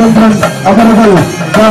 കടകംപള്ളി സുരേന്ദ്രൻ അവറുകൾ ദാ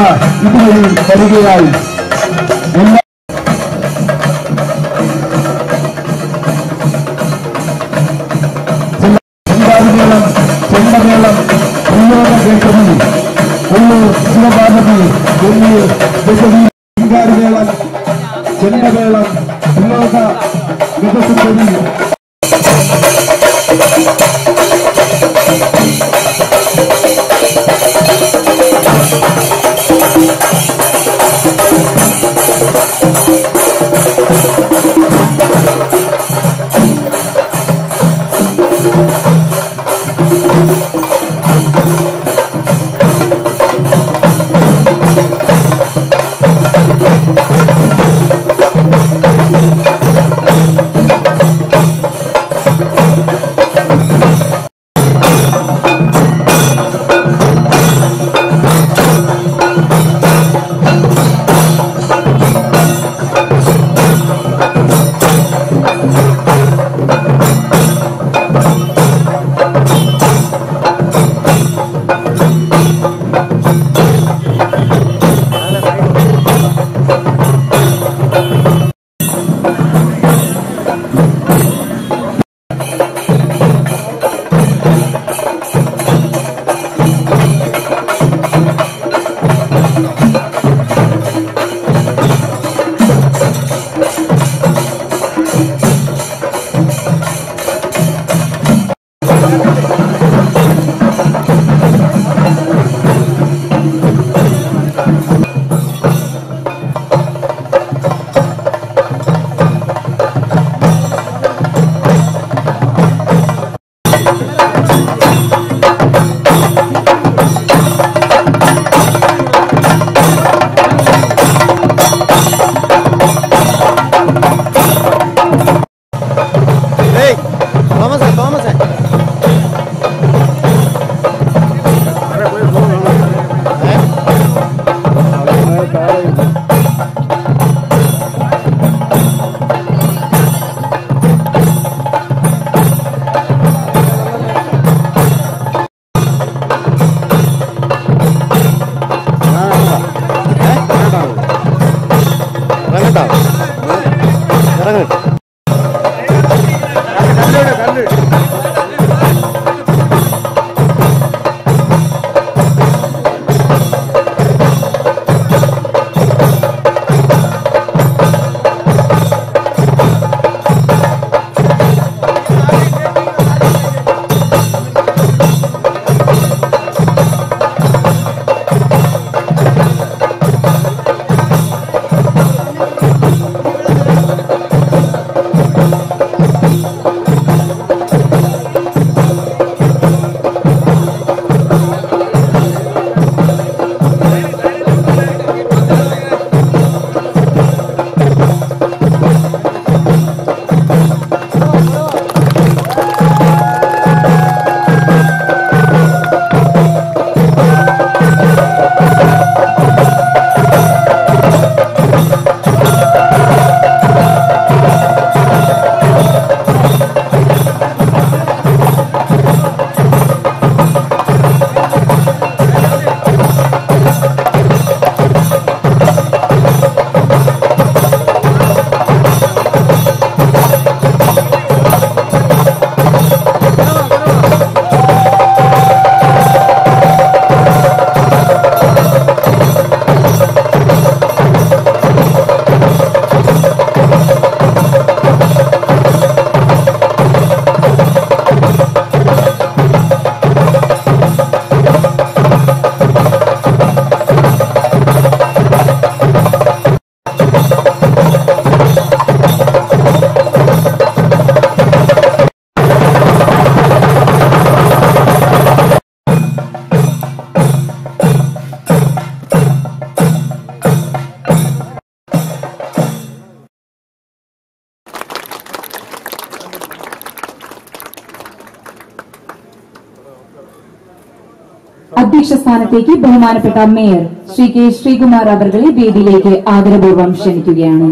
സ്ഥാനത്തേക്ക് ബഹുമാനപ്പെട്ട മേയർ ശ്രീ കെ ശ്രീകുമാർ അവർകളെ വേദിയിലേക്ക് ആദരപൂർവം ക്ഷണിക്കുകയാണ്.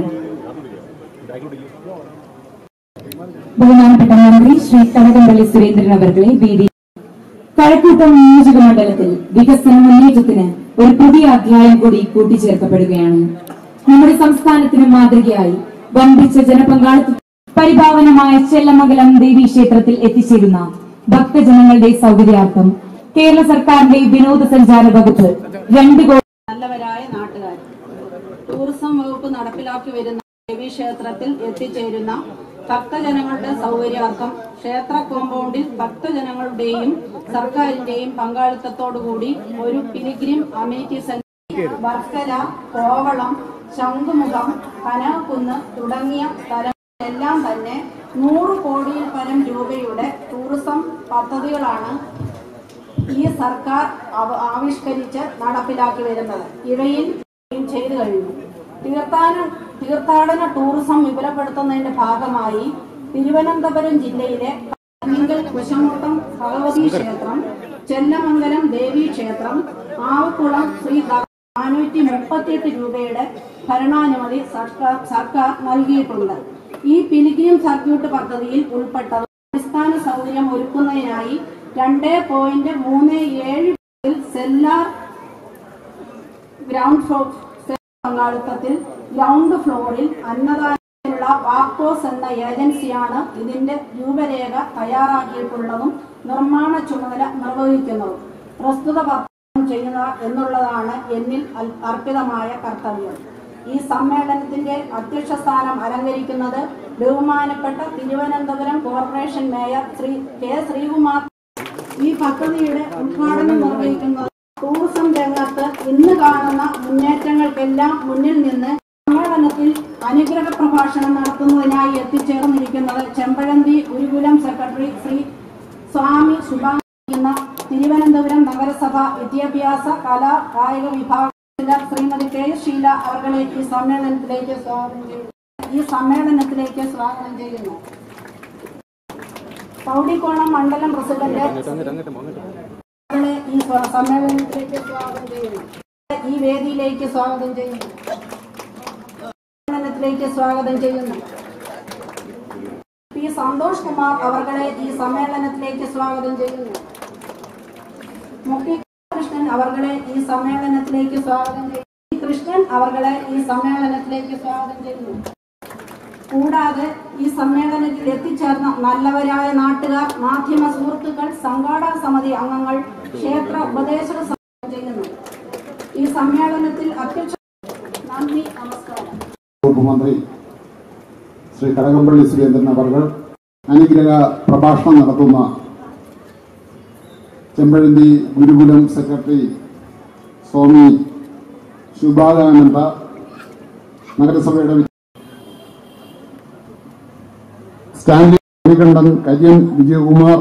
ബഹുമാനപ്പെട്ട മന്ത്രി ശ്രീ കടകംപള്ളി സുരേന്ദ്രൻ അവർകളെ വേദി കഴക്കൂട്ടം നിയോജക മണ്ഡലത്തിൽ വികസന മുന്നേറ്റത്തിന് ഒരു പുതിയ അധ്യായം കൂടി കൂട്ടിച്ചേർക്കപ്പെടുകയാണ്. നമ്മുടെ സംസ്ഥാനത്തിന് മാതൃകയായി വമ്പിച്ച ജനപങ്കാളിത്ത പരിഭാവനമായ ചെല്ലമംഗലം ദേവി ക്ഷേത്രത്തിൽ എത്തിച്ചേരുന്ന ഭക്തജനങ്ങളുടെ സൗകര്യാർത്ഥം കേരള സർക്കാരിന്റെ വിനോദസഞ്ചാര വകുപ്പ് രണ്ട് കോടി നല്ലവരായ നാട്ടുകാർ. ടൂറിസം വകുപ്പ് നടപ്പിലാക്കി വരുന്ന ദേവി ക്ഷേത്രത്തിൽ എത്തിച്ചേരുന്ന ഭക്തജനങ്ങളുടെ സൗകര്യാർത്ഥം ക്ഷേത്ര കോമ്പൗണ്ടിൽ ഭക്തജനങ്ങളുടെയും സർക്കാരിന്റെയും പങ്കാളിത്തത്തോടുകൂടി ഒരു pilgrim amenity centre Varkala Kovalam Shanghumukham Kanakakunnu തുടങ്ങിയ സ്ഥലങ്ങളെല്ലാം തന്നെ നൂറ് കോടിയിൽ പരം രൂപയുടെ ടൂറിസം പദ്ധതികളാണ് ഈ സർക്കാർ ആവിഷ്കരിച്ച് നടപ്പിലാക്കി വരുന്നത് ഇവയിൽ ചെയ്തു കഴിഞ്ഞു. തീർത്ഥാന തീർത്ഥാടന ടൂറിസം വിപുലപ്പെടുത്തുന്നതിന്റെ ഭാഗമായി തിരുവനന്തപുരം ജില്ലയിലെ കുശമൂട്ടം ഭഗവതി ക്ഷേത്രം ചെല്ലമംഗലം ദേവി ക്ഷേത്രം ആവക്കുളം ശ്രീ നാനൂറ്റി മുപ്പത്തിയെട്ട് രൂപയുടെ ഭരണാനുമതി സർക്കാർ സർക്കാർ നൽകിയിട്ടുണ്ട്. ഈ പിലിഗ്രിം സർക്യൂട്ട് പദ്ധതിയിൽ ഉൾപ്പെട്ടത് അടിസ്ഥാന സൗകര്യം ഒരുക്കുന്നതിനായി രണ്ട് പോയിന്റ് മൂന്ന് ഏഴ് സെല്ലാർ ഗ്രൗണ്ട് ഫ്ലോർ പങ്കാളിത്തത്തിൽ ഗ്രൗണ്ട് ഫ്ലോറിൽ അന്നദാനത്തിനുള്ള വാക്കോസ് എന്ന ഏജൻസിയാണ് ഇതിന്റെ രൂപരേഖ തയ്യാറാക്കിയിട്ടുള്ളതും നിർമ്മാണ ചുമതല നിർവഹിക്കുന്നതും. പ്രസ്തുത പത്രം ചെയ്യുക എന്നുള്ളതാണ് എന്നിൽ അർപ്പിതമായ കർത്തവ്യം. ഈ സമ്മേളനത്തിന്റെ അധ്യക്ഷ സ്ഥാനം അലങ്കരിക്കുന്നത് ബഹുമാനപ്പെട്ട Thiruvananthapuram corporation mayor Shri K Sreekumar ഈ പദ്ധതിയുടെ ഉദ്ഘാടനം നിർവഹിക്കുന്നത് ടൂറിസം രംഗത്ത് ഇന്ന് കാണുന്ന മുന്നേറ്റങ്ങൾക്കെല്ലാം മുന്നിൽ നിന്ന് സമ്മേളനത്തിൽ അനുഗ്രഹ പ്രഭാഷണം നടത്തുന്നതിനായി എത്തിച്ചേർന്നിരിക്കുന്നത് ചെമ്പഴന്തി ഗുരുകുലം സെക്രട്ടറി ശ്രീ സ്വാമി എന്ന തിരുവനന്തപുരം നഗരസഭ വിദ്യാഭ്യാസ കലാ കായിക വിഭാഗത്തിലെ ശ്രീമതി കെ ശീല അവരുടെ ഈ സമ്മേളനത്തിലേക്ക് സ്വാഗതം ചെയ്യുന്നു. ഈ സമ്മേളനത്തിലേക്ക് സ്വാഗതം ചെയ്യുന്നു. പൗടിക്കോണം മണ്ഡലം പ്രസിഡന്റ്. ഈ സമ്മേളനത്തിലേക്ക് സ്വാഗതം ചെയ്യുന്നു. ഈ വേദിയിലേക്ക് സ്വാഗതം ചെയ്യുന്നു. സമ്മേളനത്തിലേക്ക് സ്വാഗതം ചെയ്യുന്നു. പി സന്തോഷ് കുമാർ അവർകളെ ഈ സമ്മേളനത്തിലേക്ക് സ്വാഗതം ചെയ്യുന്നു. മുഖ്യ കൃഷ്ണൻ അവർകളെ ഈ സമ്മേളനത്തിലേക്ക് സ്വാഗതം ചെയ്യുന്നു. കൃഷ്ണൻ അവർകളെ ഈ സമ്മേളനത്തിലേക്ക് സ്വാഗതം ചെയ്യുന്നു. കൂടാതെ ഈ സമ്മേളനത്തിൽ എത്തിച്ചേർന്ന നല്ലവരായ നാട്ടുകാർ മാധ്യമ സുഹൃത്തുക്കൾ സംഘാടക സമിതി അംഗങ്ങൾ ക്ഷേത്ര ഉപദേശക ചെയ്യുന്നു ഈ സമ്മേളനത്തിൽ അധ്യക്ഷ നന്ദി നമസ്കാരം. ശ്രീ കടകംപള്ളി സുരേന്ദ്രൻ അവർ അനുഗ്രഹ പ്രഭാഷണം നടത്തുന്ന ചെമ്പഴന്തി ഗുരുകുലം സെക്രട്ടറി സ്വാമി ശുഭാകാനന്ദ നഗരസഭയുടെ സ്റ്റാൻലി മണികണ്ഠൻ കരിയൻ വിജയകുമാർ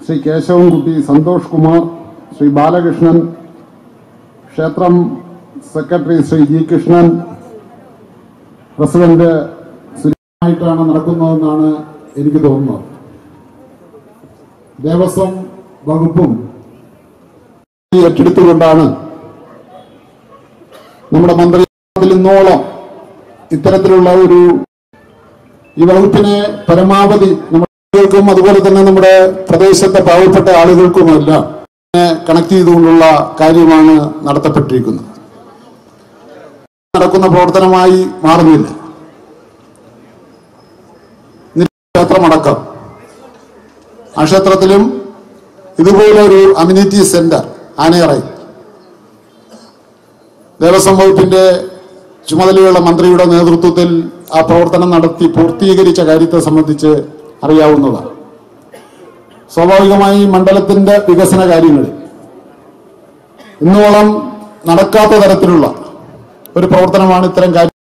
ശ്രീ കേശവൻകുട്ടി സന്തോഷ് കുമാർ ശ്രീ ബാലകൃഷ്ണൻ ക്ഷേത്രം secretary Shri G Krishnan president സുരക്ഷമായിട്ടാണ് നടക്കുന്നതെന്നാണ് എനിക്ക് തോന്നുന്നത്. ദേവസ്വം വകുപ്പും ഏറ്റെടുത്തുകൊണ്ടാണ് നമ്മുടെ മന്ത്രി ഇന്നോളം ഇത്തരത്തിലുള്ള ഒരു ഈ വകുപ്പിനെ പരമാവധി നമ്മൾക്കും അതുപോലെ തന്നെ നമ്മുടെ പ്രദേശത്തെ പാവപ്പെട്ട ആളുകൾക്കുമെല്ലാം കണക്ട് ചെയ്തുകൊണ്ടുള്ള കാര്യമാണ് നടത്തപ്പെട്ടിരിക്കുന്നത്. നടക്കുന്ന പ്രവർത്തനമായി മാറുന്നില്ല. ക്ഷേത്രമടക്കം ആ ക്ഷേത്രത്തിലും ഇതുപോലെ ഒരു അമ്യൂണിറ്റി സെന്റർ ആനയറയിൽ ദേവസ്വം വകുപ്പിന്റെ ചുമതലയുള്ള മന്ത്രിയുടെ നേതൃത്വത്തിൽ ആ പ്രവർത്തനം നടത്തി പൂർത്തീകരിച്ച കാര്യത്തെ സംബന്ധിച്ച് അറിയാവുന്നതാണ്. സ്വാഭാവികമായി മണ്ഡലത്തിന്റെ വികസന കാര്യങ്ങളിൽ ഇന്നോളം നടക്കാത്ത തരത്തിലുള്ള ഒരു പ്രവർത്തനമാണ് ഇത്തരം കാര്യം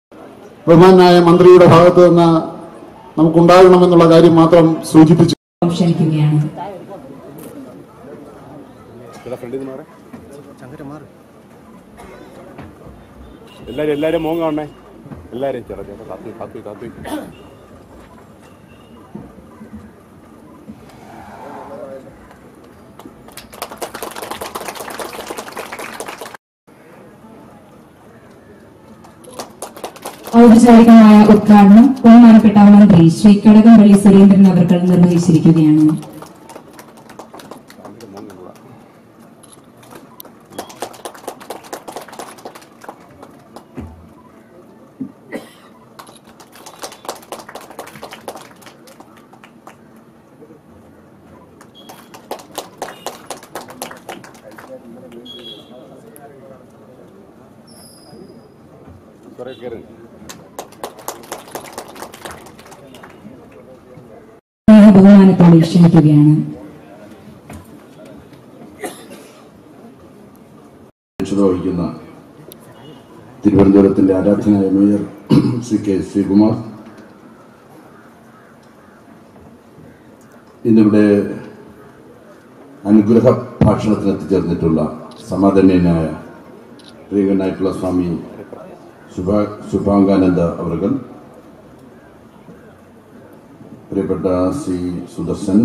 ബഹുമാനായ മന്ത്രിയുടെ ഭാഗത്ത് നിന്ന് നമുക്കുണ്ടാകണമെന്നുള്ള കാര്യം മാത്രം സൂചിപ്പിച്ചു ക്ഷണിക്കുകയാണ്. എല്ലാരും എല്ലാരും മോൻ കാണണേ എല്ലാവരെയും ചെറുക്കുന്നു തത്തി തത്തി തത്തി ഔപചാരികമായ ഉദ്ഘാടനം ബഹുമാനപ്പെട്ട മന്ത്രി ശ്രീ കടകംപള്ളി സുരേന്ദ്രൻ അവർ നിർവഹിച്ചിരിക്കുകയാണ്. ക്ഷണിക്കുകയാണ് വഹിക്കുന്ന തിരുവനന്തപുരത്തിന്റെ ആരാധനായ മേയർ ശ്രീ കെ ശ്രീകുമാർ. ഇന്നിവിടെ അനുഗ്രഹ ഭാഷണത്തിന് എത്തിച്ചേർന്നിട്ടുള്ള സമാധാനീയനായ ശ്രീകണ്ണായിട്ടുള്ള സ്വാമി ശുഭാ ശുഭാംഗാനന്ദ അവർകൾ പ്രിയപ്പെട്ട Shri Sudarshan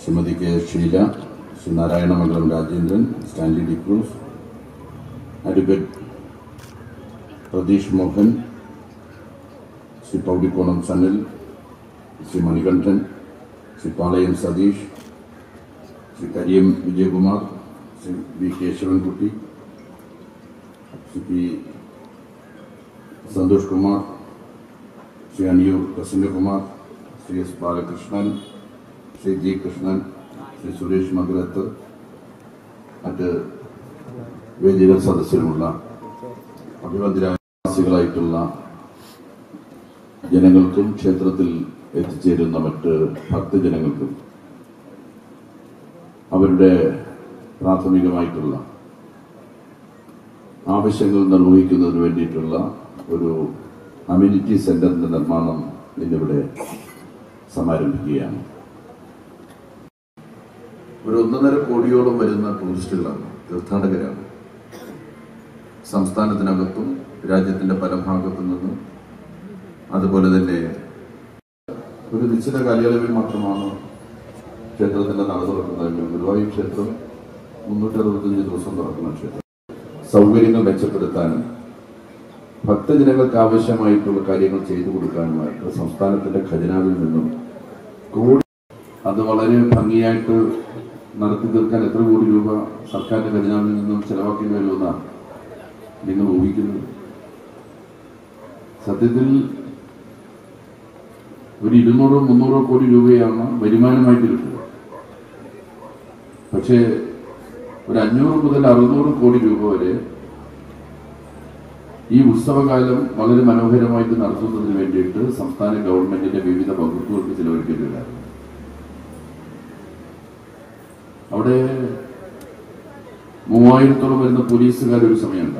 Shrimati K Sheela Shri Narayanamangalam Rajendran Stanley D'Cruz advocate Pratheesh Mohan Shri Powdikonam Sanil Shri Manikandan Shri Palayam Satheesh Shri Kariyam Vijayakumar Shri V Kesavankutty Shri P Santhosh Kumar Shri Aniyoor Prasannakumar Shri S Balakrishnan Shri G Krishnan Shri Suresh Makarath മറ്റ് വേദികൾ സദസ്സിലുമുള്ള അഭിവന്ദ്രാസികളായിട്ടുള്ള ജനങ്ങൾക്കും ക്ഷേത്രത്തിൽ എത്തിച്ചേരുന്ന മറ്റ് ഭക്തജനങ്ങൾക്കും അവരുടെ പ്രാഥമികമായിട്ടുള്ള ആവശ്യങ്ങൾ നിർവഹിക്കുന്നതിന് വേണ്ടിയിട്ടുള്ള ഒരു അമ്യൂണിറ്റി സെന്ററിന്റെ നിർമ്മാണം ഇന്നിവിടെ സമാരംഭിക്കുകയാണ്. ഒരു ഒന്നര കോടിയോളം വരുന്ന ടൂറിസ്റ്റുകളാണ് തീർത്ഥാടകരാണ്. സംസ്ഥാനത്തിനകത്തും രാജ്യത്തിന്റെ പല ഭാഗത്തു നിന്നും അതുപോലെ തന്നെ ഒരു നിശ്ചിത കാലയളവിൽ മാത്രമാണ് ക്ഷേത്രത്തിന്റെ നട തുറക്കുന്നത്. ഗുരുവായൂർ ക്ഷേത്രം മുന്നൂറ്റി അറുപത്തഞ്ച് ദിവസം തുറക്കുന്ന ക്ഷേത്രം. സൗകര്യങ്ങൾ മെച്ചപ്പെടുത്താനും ഭക്തജനങ്ങൾക്ക് ആവശ്യമായിട്ടുള്ള കാര്യങ്ങൾ ചെയ്തു കൊടുക്കാനുമായിട്ട് സംസ്ഥാനത്തിന്റെ ഖജനാവിൽ നിന്നും കോടി അത് വളരെ ഭംഗിയായിട്ട് നടത്തി തീർക്കാൻ എത്ര കോടി രൂപ സർക്കാരിന്റെ ഖജനാവിൽ നിന്നും ചെലവാക്കേണ്ടി വരുമെന്നാണ് നിങ്ങൾ ഊഹിക്കുന്നത്. സത്യത്തിൽ ഒരു ഇരുന്നൂറോ മുന്നൂറോ കോടി രൂപയാണ് വരുമാനമായിട്ട് കിട്ടുക പക്ഷേ ഒരു അഞ്ഞൂറ് മുതൽ അറുന്നൂറ് കോടി രൂപ വരെ ഈ ഉത്സവകാലം വളരെ മനോഹരമായിട്ട് നടത്തുന്നതിന് വേണ്ടിയിട്ട് സംസ്ഥാന ഗവൺമെന്റിന്റെ വിവിധ വകുപ്പുകൾക്ക് ചിലവഴിക്കേണ്ടതായിരുന്നു അവിടെ മൂവായിരത്തോളം വരുന്ന പോലീസുകാർ ഒരു സമയം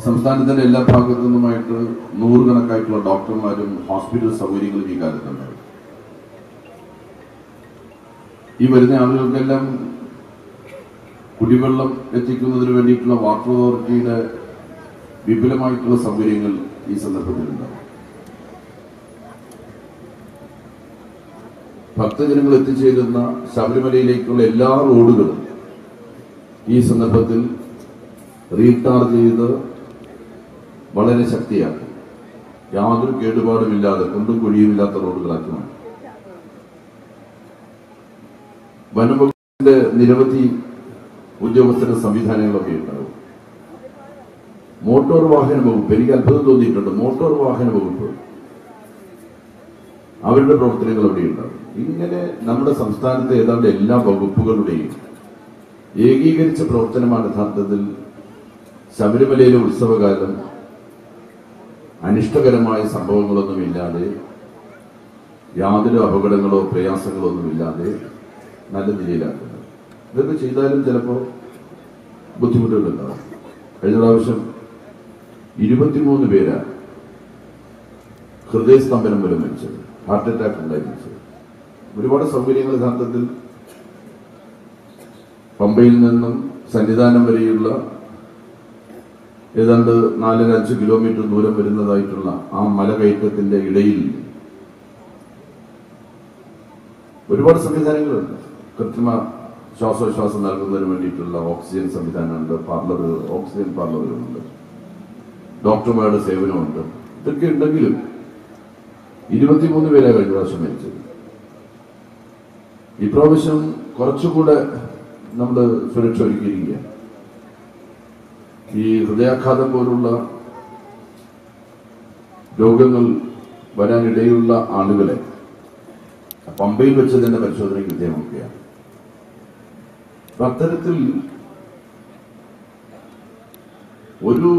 സംസ്ഥാനത്തിന്റെ എല്ലാ ഭാഗത്തു നിന്നുമായിട്ട് നൂറുകണക്കായിട്ടുള്ള ഡോക്ടർമാരും ഹോസ്പിറ്റൽ സൗകര്യങ്ങളും ഈ കാലത്തുണ്ടാവും. ഈ വരുന്ന ആളുകൾക്കെല്ലാം കുടിവെള്ളം എത്തിക്കുന്നതിന് വേണ്ടിയിട്ടുള്ള വാട്ടർ അതോറിറ്റിയുടെ വിപുലമായിട്ടുള്ള സൗകര്യങ്ങൾ ഈ സന്ദർഭത്തിലുണ്ടാവും ഭക്തജനങ്ങൾ എത്തിച്ചേരുന്ന ശബരിമലയിലേക്കുള്ള എല്ലാ റോഡുകളും ഈ സന്ദർഭത്തിൽ റീടാർ ചെയ്ത് വളരെ ശക്തിയാക്കി. യാതൊരു കേടുപാടുമില്ലാതെ കൊണ്ടും കുഴിയുമില്ലാത്ത റോഡുകളാക്കി മാറ്റി. വനംവകുപ്പിന്റെ നിരവധി ഉദ്യോഗസ്ഥരുടെ സംവിധാനങ്ങളൊക്കെ ഉണ്ടാവും. മോട്ടോർ വാഹന വകുപ്പ് എനിക്ക് അത്ഭുതം തോന്നിയിട്ടുണ്ട്. മോട്ടോർ വാഹന വകുപ്പ് അവരുടെ പ്രവർത്തനങ്ങൾ അവിടെ ഉണ്ടാവും. ഇങ്ങനെ നമ്മുടെ സംസ്ഥാനത്തെ ഏതാണ്ട് എല്ലാ വകുപ്പുകളുടെയും ഏകീകരിച്ച പ്രവർത്തനമാണ് യഥാർത്ഥത്തിൽ ശബരിമലയിലെ ഉത്സവകാലം. അനിഷ്ടകരമായ സംഭവങ്ങളൊന്നുമില്ലാതെ യാതൊരു അപകടങ്ങളോ പ്രയാസങ്ങളോ ഒന്നുമില്ലാതെ നല്ല നിലയിലാക്കുന്നത് ഇതൊക്കെ ചെയ്താലും ചിലപ്പോൾ ബുദ്ധിമുട്ടുകളുണ്ടാവും. കഴിഞ്ഞ പ്രാവശ്യം ഇരുപത്തിമൂന്ന് പേരാ ഹൃദയസ്തംഭനം വരെ മരിച്ചത്. ഹാർട്ട് അറ്റാക്ക് ഉണ്ടായി മരിച്ചത്. ഒരുപാട് സൗകര്യങ്ങൾ യഥാർത്ഥത്തിൽ പമ്പയിൽ നിന്നും സന്നിധാനം വരെയുള്ള ഏതാണ്ട് നാലര അഞ്ച് കിലോമീറ്റർ ദൂരം വരുന്നതായിട്ടുള്ള ആ മലകയറ്റത്തിന്റെ ഇടയിൽ ഒരുപാട് സംവിധാനങ്ങളുണ്ട്. കൃത്രിമ ശ്വാസോച്ഛ്വാസം നൽകുന്നതിന് വേണ്ടിയിട്ടുള്ള ഓക്സിജൻ സംവിധാനമുണ്ട്. പാർലറുകൾ ഓക്സിജൻ പാർലറുകളുണ്ട് ഡോക്ടർമാരുടെ സേവനമുണ്ട്. ഇതൊക്കെ ഉണ്ടെങ്കിലും ഇരുപത്തിമൂന്ന് പേരെ കഴിഞ്ഞ പ്രാവശ്യം മരിച്ചത്. ഇപ്രാവശ്യം കുറച്ചുകൂടെ നമ്മൾ സുരക്ഷ ഒരുക്കിയിരിക്കുക ഈ ഹൃദയാഘാതം പോലുള്ള രോഗങ്ങൾ വരാനിടയുള്ള ആളുകളെ പമ്പയിൽ വെച്ച് തന്നെ പരിശോധനയ്ക്ക് വിധേയമാക്കുകയാണ് അത്തരത്തിൽ ഒരു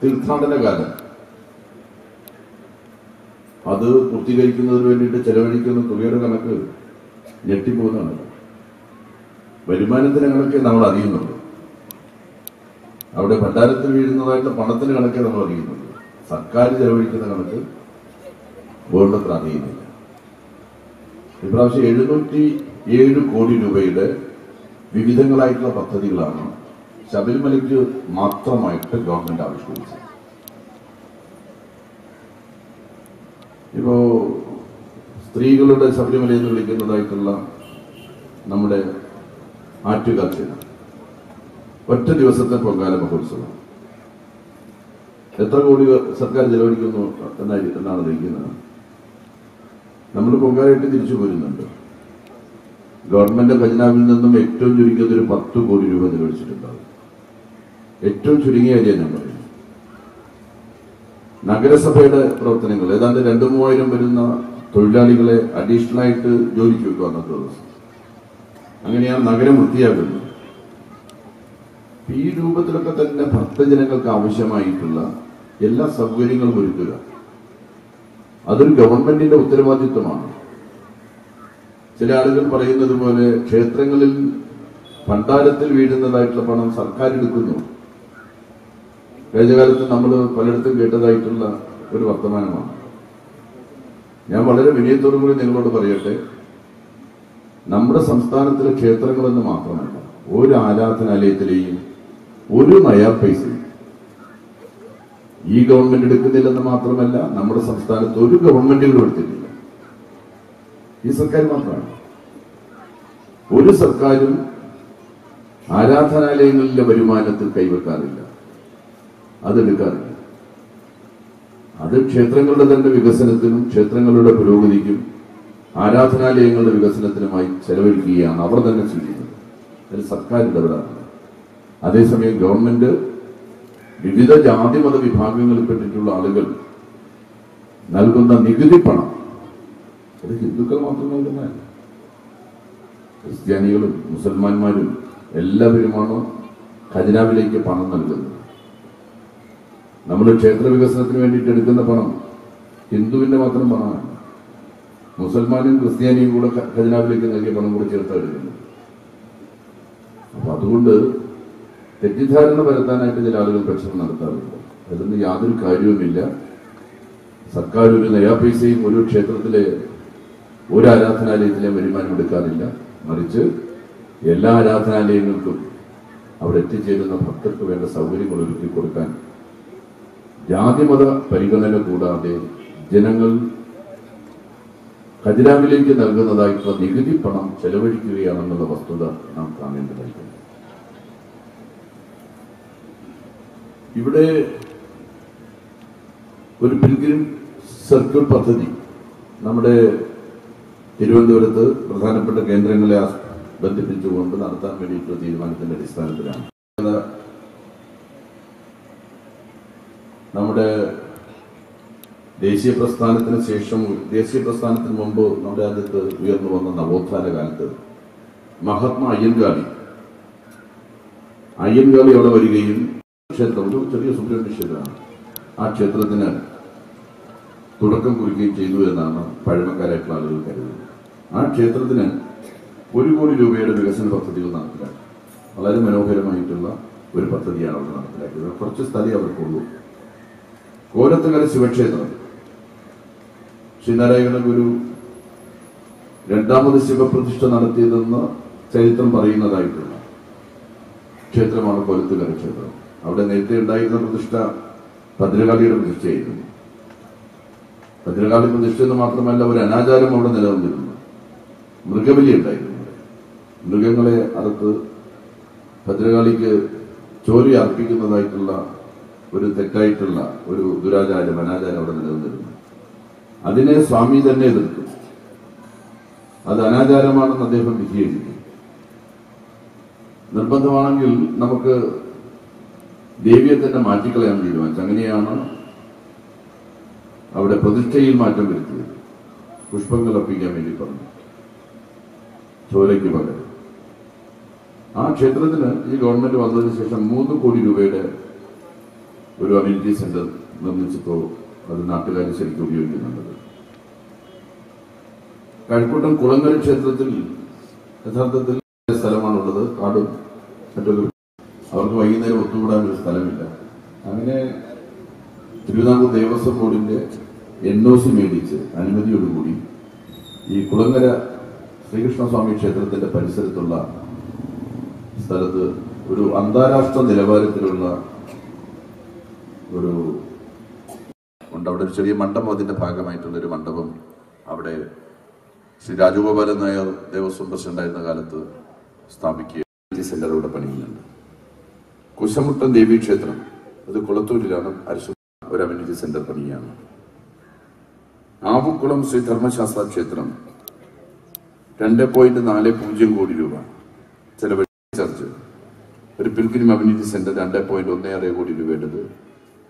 തീർത്ഥാടന കാലം അത് പൂർത്തീകരിക്കുന്നതിന് വേണ്ടിയിട്ട് ചെലവഴിക്കുന്ന തുകയുടെ കണക്ക് ഞെട്ടിപ്പോകുന്നതാണ്. വരുമാനത്തിന് കണക്കെ നമ്മൾ അറിയുന്നുണ്ട്. അവിടെ ഭണ്ഡാരത്തിൽ വീഴുന്നതായിട്ട് പണത്തിന് കണക്കെ നമ്മൾ അറിയുന്നുണ്ട്. സർക്കാർ ചെലവഴിക്കുന്ന കണക്ക് ഗവൺമെന്റ് അറിയുന്നില്ല. ഇപ്രാവശ്യം എഴുന്നൂറ്റി ഏഴ് കോടി രൂപയുടെ വിവിധങ്ങളായിട്ടുള്ള പദ്ധതികളാണ് ശബരിമലയ്ക്ക് മാത്രമായിട്ട് ഗവൺമെന്റ് ആവിഷ്കരിച്ചത്. ഇപ്പോ സ്ത്രീകളുടെ ശബരിമല എന്ന് വിളിക്കുന്നതായിട്ടുള്ള നമ്മുടെ ആറ്റുകാഴ്ച ഒറ്റ ദിവസത്തെ പൊങ്കാല മഹോത്സവം. എത്ര കോടി സർക്കാർ ചെലവഴിക്കുന്നു എന്നാണ് അറിയിക്കുന്നത്. നമ്മൾ പൊങ്കാലയിട്ട് തിരിച്ചു പോരുന്നുണ്ട്. ഗവൺമെന്റ് ഖജനാവിൽ നിന്നും ഏറ്റവും ചുരുങ്ങിയത് ഒരു പത്ത് കോടി രൂപ ചെലവഴിച്ചിട്ടുണ്ടാവും. ഏറ്റവും ചുരുങ്ങിയ കാര്യം ഞാൻ പറയുന്നു. നഗരസഭയുടെ പ്രവർത്തനങ്ങൾ ഏതാണ്ട് രണ്ടു മൂവായിരം വരുന്ന തൊഴിലാളികളെ അഡീഷണൽ ആയിട്ട് ജോലിക്ക് വെക്കുക അന്നത്തെ ദിവസം. അങ്ങനെയാണ് നഗരം വൃത്തിയാക്കുന്നത് ഈ രൂപത്തിലൊക്കെ തന്നെ ഭക്തജനങ്ങൾക്ക് ആവശ്യമായിട്ടുള്ള എല്ലാ സൗകര്യങ്ങളും ഒരുക്കുക. അതൊരു ഗവൺമെന്റിന്റെ ഉത്തരവാദിത്വമാണ്. ചില ആളുകൾ പറയുന്നത് പോലെ ക്ഷേത്രങ്ങളിൽ ഭണ്ഡാരത്തിൽ വീഴുന്നതായിട്ടുള്ള പണം സർക്കാർ എടുക്കുന്നു. കഴിഞ്ഞ നമ്മൾ പലയിടത്തും കേട്ടതായിട്ടുള്ള ഒരു വർത്തമാനമാണ്. ഞാൻ വളരെ വിനയത്തോടു കൂടി നിങ്ങളോട് പറയട്ടെ നമ്മുടെ സംസ്ഥാനത്തിലെ ക്ഷേത്രങ്ങളെന്ന് മാത്രമല്ല ഒരു ആരാധനാലയത്തിലെയും ഒരു നയാ ഈ ഗവൺമെന്റ് എടുക്കുന്നില്ലെന്ന് മാത്രമല്ല നമ്മുടെ സംസ്ഥാനത്ത് ഒരു ഗവൺമെന്റുകളും എടുത്തിട്ടില്ല. ഈ സർക്കാർ മാത്രമാണ്. ഒരു സർക്കാരും ആരാധനാലയങ്ങളിലെ വരുമാനത്തിൽ കൈവെക്കാറില്ല. അതെടുക്കാറില്ല അത് ക്ഷേത്രങ്ങളുടെ തന്നെ വികസനത്തിനും ക്ഷേത്രങ്ങളുടെ പുരോഗതിക്കും ആരാധനാലയങ്ങളുടെ വികസനത്തിനുമായി ചെലവഴിക്കുകയാണ് അവർ തന്നെ ചെയ്യുന്നത്. അതിൽ സർക്കാർ ഇടപെടാറില്ല അതേസമയം ഗവൺമെന്റ് വിവിധ ജാതി മത വിഭാഗങ്ങളിൽപ്പെട്ടിട്ടുള്ള ആളുകൾ നൽകുന്ന നികുതി പണം അത് ഹിന്ദുക്കൾ മാത്രം നൽകുന്നതല്ല ക്രിസ്ത്യാനികളും മുസൽമാന്മാരും എല്ലാവരുമാണ് ഖജനാവിലേക്ക് പണം നൽകുന്നത് നമ്മൾ ക്ഷേത്ര വികസനത്തിന് വേണ്ടിയിട്ട് എടുക്കുന്ന പണം ഹിന്ദുവിന്റെ മാത്രം പണമാണ്. മുസൽമാനും ക്രിസ്ത്യാനിയും കൂടെ ഖജനാവിലേക്ക് നൽകിയ പണം കൂടെ ചേർത്ത് എടുക്കുന്നത്. അപ്പൊ അതുകൊണ്ട് തെറ്റിദ്ധാരണ വരുത്താനായിട്ട് ചില ആളുകൾ പ്രക്ഷോഭം നടത്താറുണ്ട്. അതിന് യാതൊരു കാര്യവുമില്ല. സർക്കാർ ഒരു നയാ പൈസയും ഒരു ക്ഷേത്രത്തിലെ ഒരു ആരാധനാലയത്തിലെ വരുമാനം എടുക്കാറില്ല മറിച്ച് എല്ലാ ആരാധനാലയങ്ങൾക്കും അവിടെ എത്തിച്ചേരുന്ന ഭക്തർക്ക് വേണ്ട സൗകര്യങ്ങൾ ഒരുക്കി കൊടുക്കാൻ ജാതിമത പരിഗണന കൂടാതെ ജനങ്ങൾ ഖജനാവിലേക്ക് നൽകുന്നതായിട്ടുള്ള നികുതി പണം ചെലവഴിക്കുകയാണെന്നുള്ള വസ്തുത നാം കാണേണ്ടതായിട്ടുണ്ട്. ഇവിടെ ഒരു പിൽഗ്രിം സർക്കിൾ പദ്ധതി നമ്മുടെ തിരുവനന്തപുരത്ത് പ്രധാനപ്പെട്ട കേന്ദ്രങ്ങളെ ബന്ധിപ്പിച്ചുകൊണ്ട് നടത്താൻ വേണ്ടിയിട്ടുള്ള തീരുമാനത്തിന്റെ അടിസ്ഥാനത്തിലാണ്. നമ്മുടെ ദേശീയ പ്രസ്ഥാനത്തിന് ശേഷം ദേശീയ പ്രസ്ഥാനത്തിന് മുമ്പ് നമ്മുടെ രാജ്യത്ത് ഉയർന്നു വന്ന നവോത്ഥാന കാലത്ത് മഹാത്മാ അയ്യൻകാളി അയ്യൻകാളി അവിടെ വരികയും ക്ഷേത്രം ഒരു ചെറിയ സുബ്രഹ്മണ്യ ക്ഷേത്രമാണ്. ആ ക്ഷേത്രത്തിന് തുടക്കം കുറിക്കുകയും ചെയ്തു എന്നാണ് പഴമക്കാരായിട്ടുള്ള ആളുകൾ കരുതുന്നത്. ആ ക്ഷേത്രത്തിന് ഒരു കോടി രൂപയുടെ വികസന പദ്ധതികൾ നടപ്പിലാക്കി. വളരെ മനോഹരമായിട്ടുള്ള ഒരു പദ്ധതിയാണ് അവർ നടപ്പിലാക്കിയത്. കുറച്ച് സ്ഥലം അവർക്കുള്ളൂ. കോരത്തുകര ശിവക്ഷേത്രം. ശ്രീനാരായണ ഗുരു രണ്ടാമത് ശിവപ്രതിഷ്ഠ നടത്തിയതെന്ന് ചരിത്രം പറയുന്നതായിട്ടുള്ള ക്ഷേത്രമാണ് കൊലത്തുകര ക്ഷേത്രം. അവിടെ നേരത്തെ ഉണ്ടായിരുന്ന പ്രതിഷ്ഠ ഭദ്രകാളിയുടെ പ്രതിഷ്ഠയായിരുന്നു. ഭദ്രകാളി പ്രതിഷ്ഠ എന്ന് മാത്രമല്ല ഒരു അനാചാരം അവിടെ നിലനിന്നിരുന്നു. മൃഗബലി ഉണ്ടായിരുന്നു. മൃഗങ്ങളെ അറുത്ത് ഭദ്രകാളിക്ക് ചോരി അർപ്പിക്കുന്നതായിട്ടുള്ള ഒരു തെറ്റായിട്ടുള്ള ഒരു ദുരാചാരം അനാചാരം അവിടെ നിലനിന്നിരുന്നു. അതിനെ സ്വാമി തന്നെ എതിർത്തു. അത് അനാചാരമാണെന്ന് അദ്ദേഹം വിധി എഴുതി നിർബന്ധമാണെങ്കിൽ നമുക്ക് ദേവിയെ തന്നെ മാറ്റിക്കളയാൻ തീരുമാനിച്ചു. അങ്ങനെയാണ് അവിടെ പ്രതിഷ്ഠയിൽ മാറ്റം വരുത്തിയത്. പുഷ്പങ്ങൾ അർപ്പിക്കാൻ വേണ്ടി പറഞ്ഞു. ചോരയ്ക്ക് പകരം ആ ക്ഷേത്രത്തിന് ഈ ഗവൺമെന്റ് വന്നതിന് ശേഷം മൂന്ന് കോടി രൂപയുടെ ഒരു അമ്യൂണിറ്റി സെന്റർ നിർമ്മിച്ചപ്പോൾ അത് നാട്ടുകാർ ശരിക്കും ഉപയോഗിക്കുന്നുണ്ട്. കഴിക്കൂട്ടം കുളങ്ങര ക്ഷേത്രത്തിൽ യഥാർത്ഥത്തിൽ സ്ഥലമാണുള്ളത്. കാടും മറ്റൊരു അവർക്ക് വൈകുന്നേരം ഒത്തുകൂടാൻ ഒരു സ്ഥലമില്ല. അങ്ങനെ തിരുവിതാംകൂർ ദേവസ്വം ബോർഡിന്റെ എൻ ഒ സി മേടിച്ച് അനുമതിയോടുകൂടി ഈ കുളങ്ങര ശ്രീകൃഷ്ണസ്വാമി ക്ഷേത്രത്തിന്റെ പരിസരത്തുള്ള സ്ഥലത്ത് ഒരു അന്താരാഷ്ട്ര നിലവാരത്തിലുള്ള ഒരു ഉണ്ട്. അവിടെ ഒരു ചെറിയ മണ്ഡപം അതിന്റെ ഭാഗമായിട്ടുള്ള ഒരു മണ്ഡപം അവിടെ ശ്രീ രാജഗോപാലൻ നായർ ദേവസ്വം പ്രസിഡന്റായിരുന്ന കാലത്ത് സ്ഥാപിക്കുക സെന്റർ ഇവിടെ പണിയുന്നുണ്ട്. കുശമുട്ടൻ ദേവി ക്ഷേത്രം. അത് കുളത്തൂരിലാണ് അരിശു ഒരു അമ്യൂണിറ്റി സെന്റർ പണിയാണ് ആവുക്കുളം ശ്രീ ധർമ്മശാസ്ത്ര ക്ഷേത്രം രണ്ട് പോയിന്റ് നാല് പൂജ്യം കോടി രൂപ ചെലവഴിച്ച ചർച്ച്. ഒരു പിൽഗ്രിം അമ്യൂണിറ്റി സെന്റർ രണ്ട് പോയിന്റ് ഒന്ന് ആറ് കോടി രൂപയുടേത്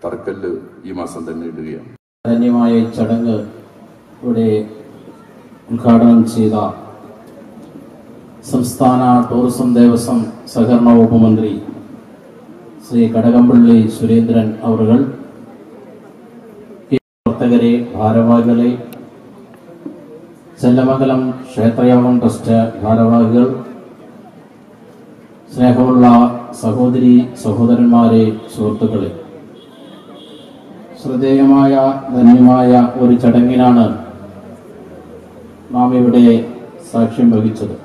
തറക്കല്ല് ഈ മാസം തന്നെ ഇടുകയാണ്. ചടങ്ങ് ഇവിടെ ഉദ്ഘാടനം ചെയ്ത സംസ്ഥാന ടൂറിസം ദേവസ്വം സഹകരണ വകുപ്പ് മന്ത്രി ശ്രീ കടകംപള്ളി സുരേന്ദ്രൻ അവർ പ്രവർത്തകരെ ഭാരവാഹികളെ ചെല്ലമംഗലം ക്ഷേത്രയോഗം ട്രസ്റ്റ് ഭാരവാഹികൾ സ്നേഹമുള്ള സഹോദരി സഹോദരന്മാരെ സുഹൃത്തുക്കളെ. ശ്രദ്ധേയമായ ധന്യമായ ഒരു ചടങ്ങിനാണ് നാം ഇവിടെ സാക്ഷ്യം വഹിച്ചത്.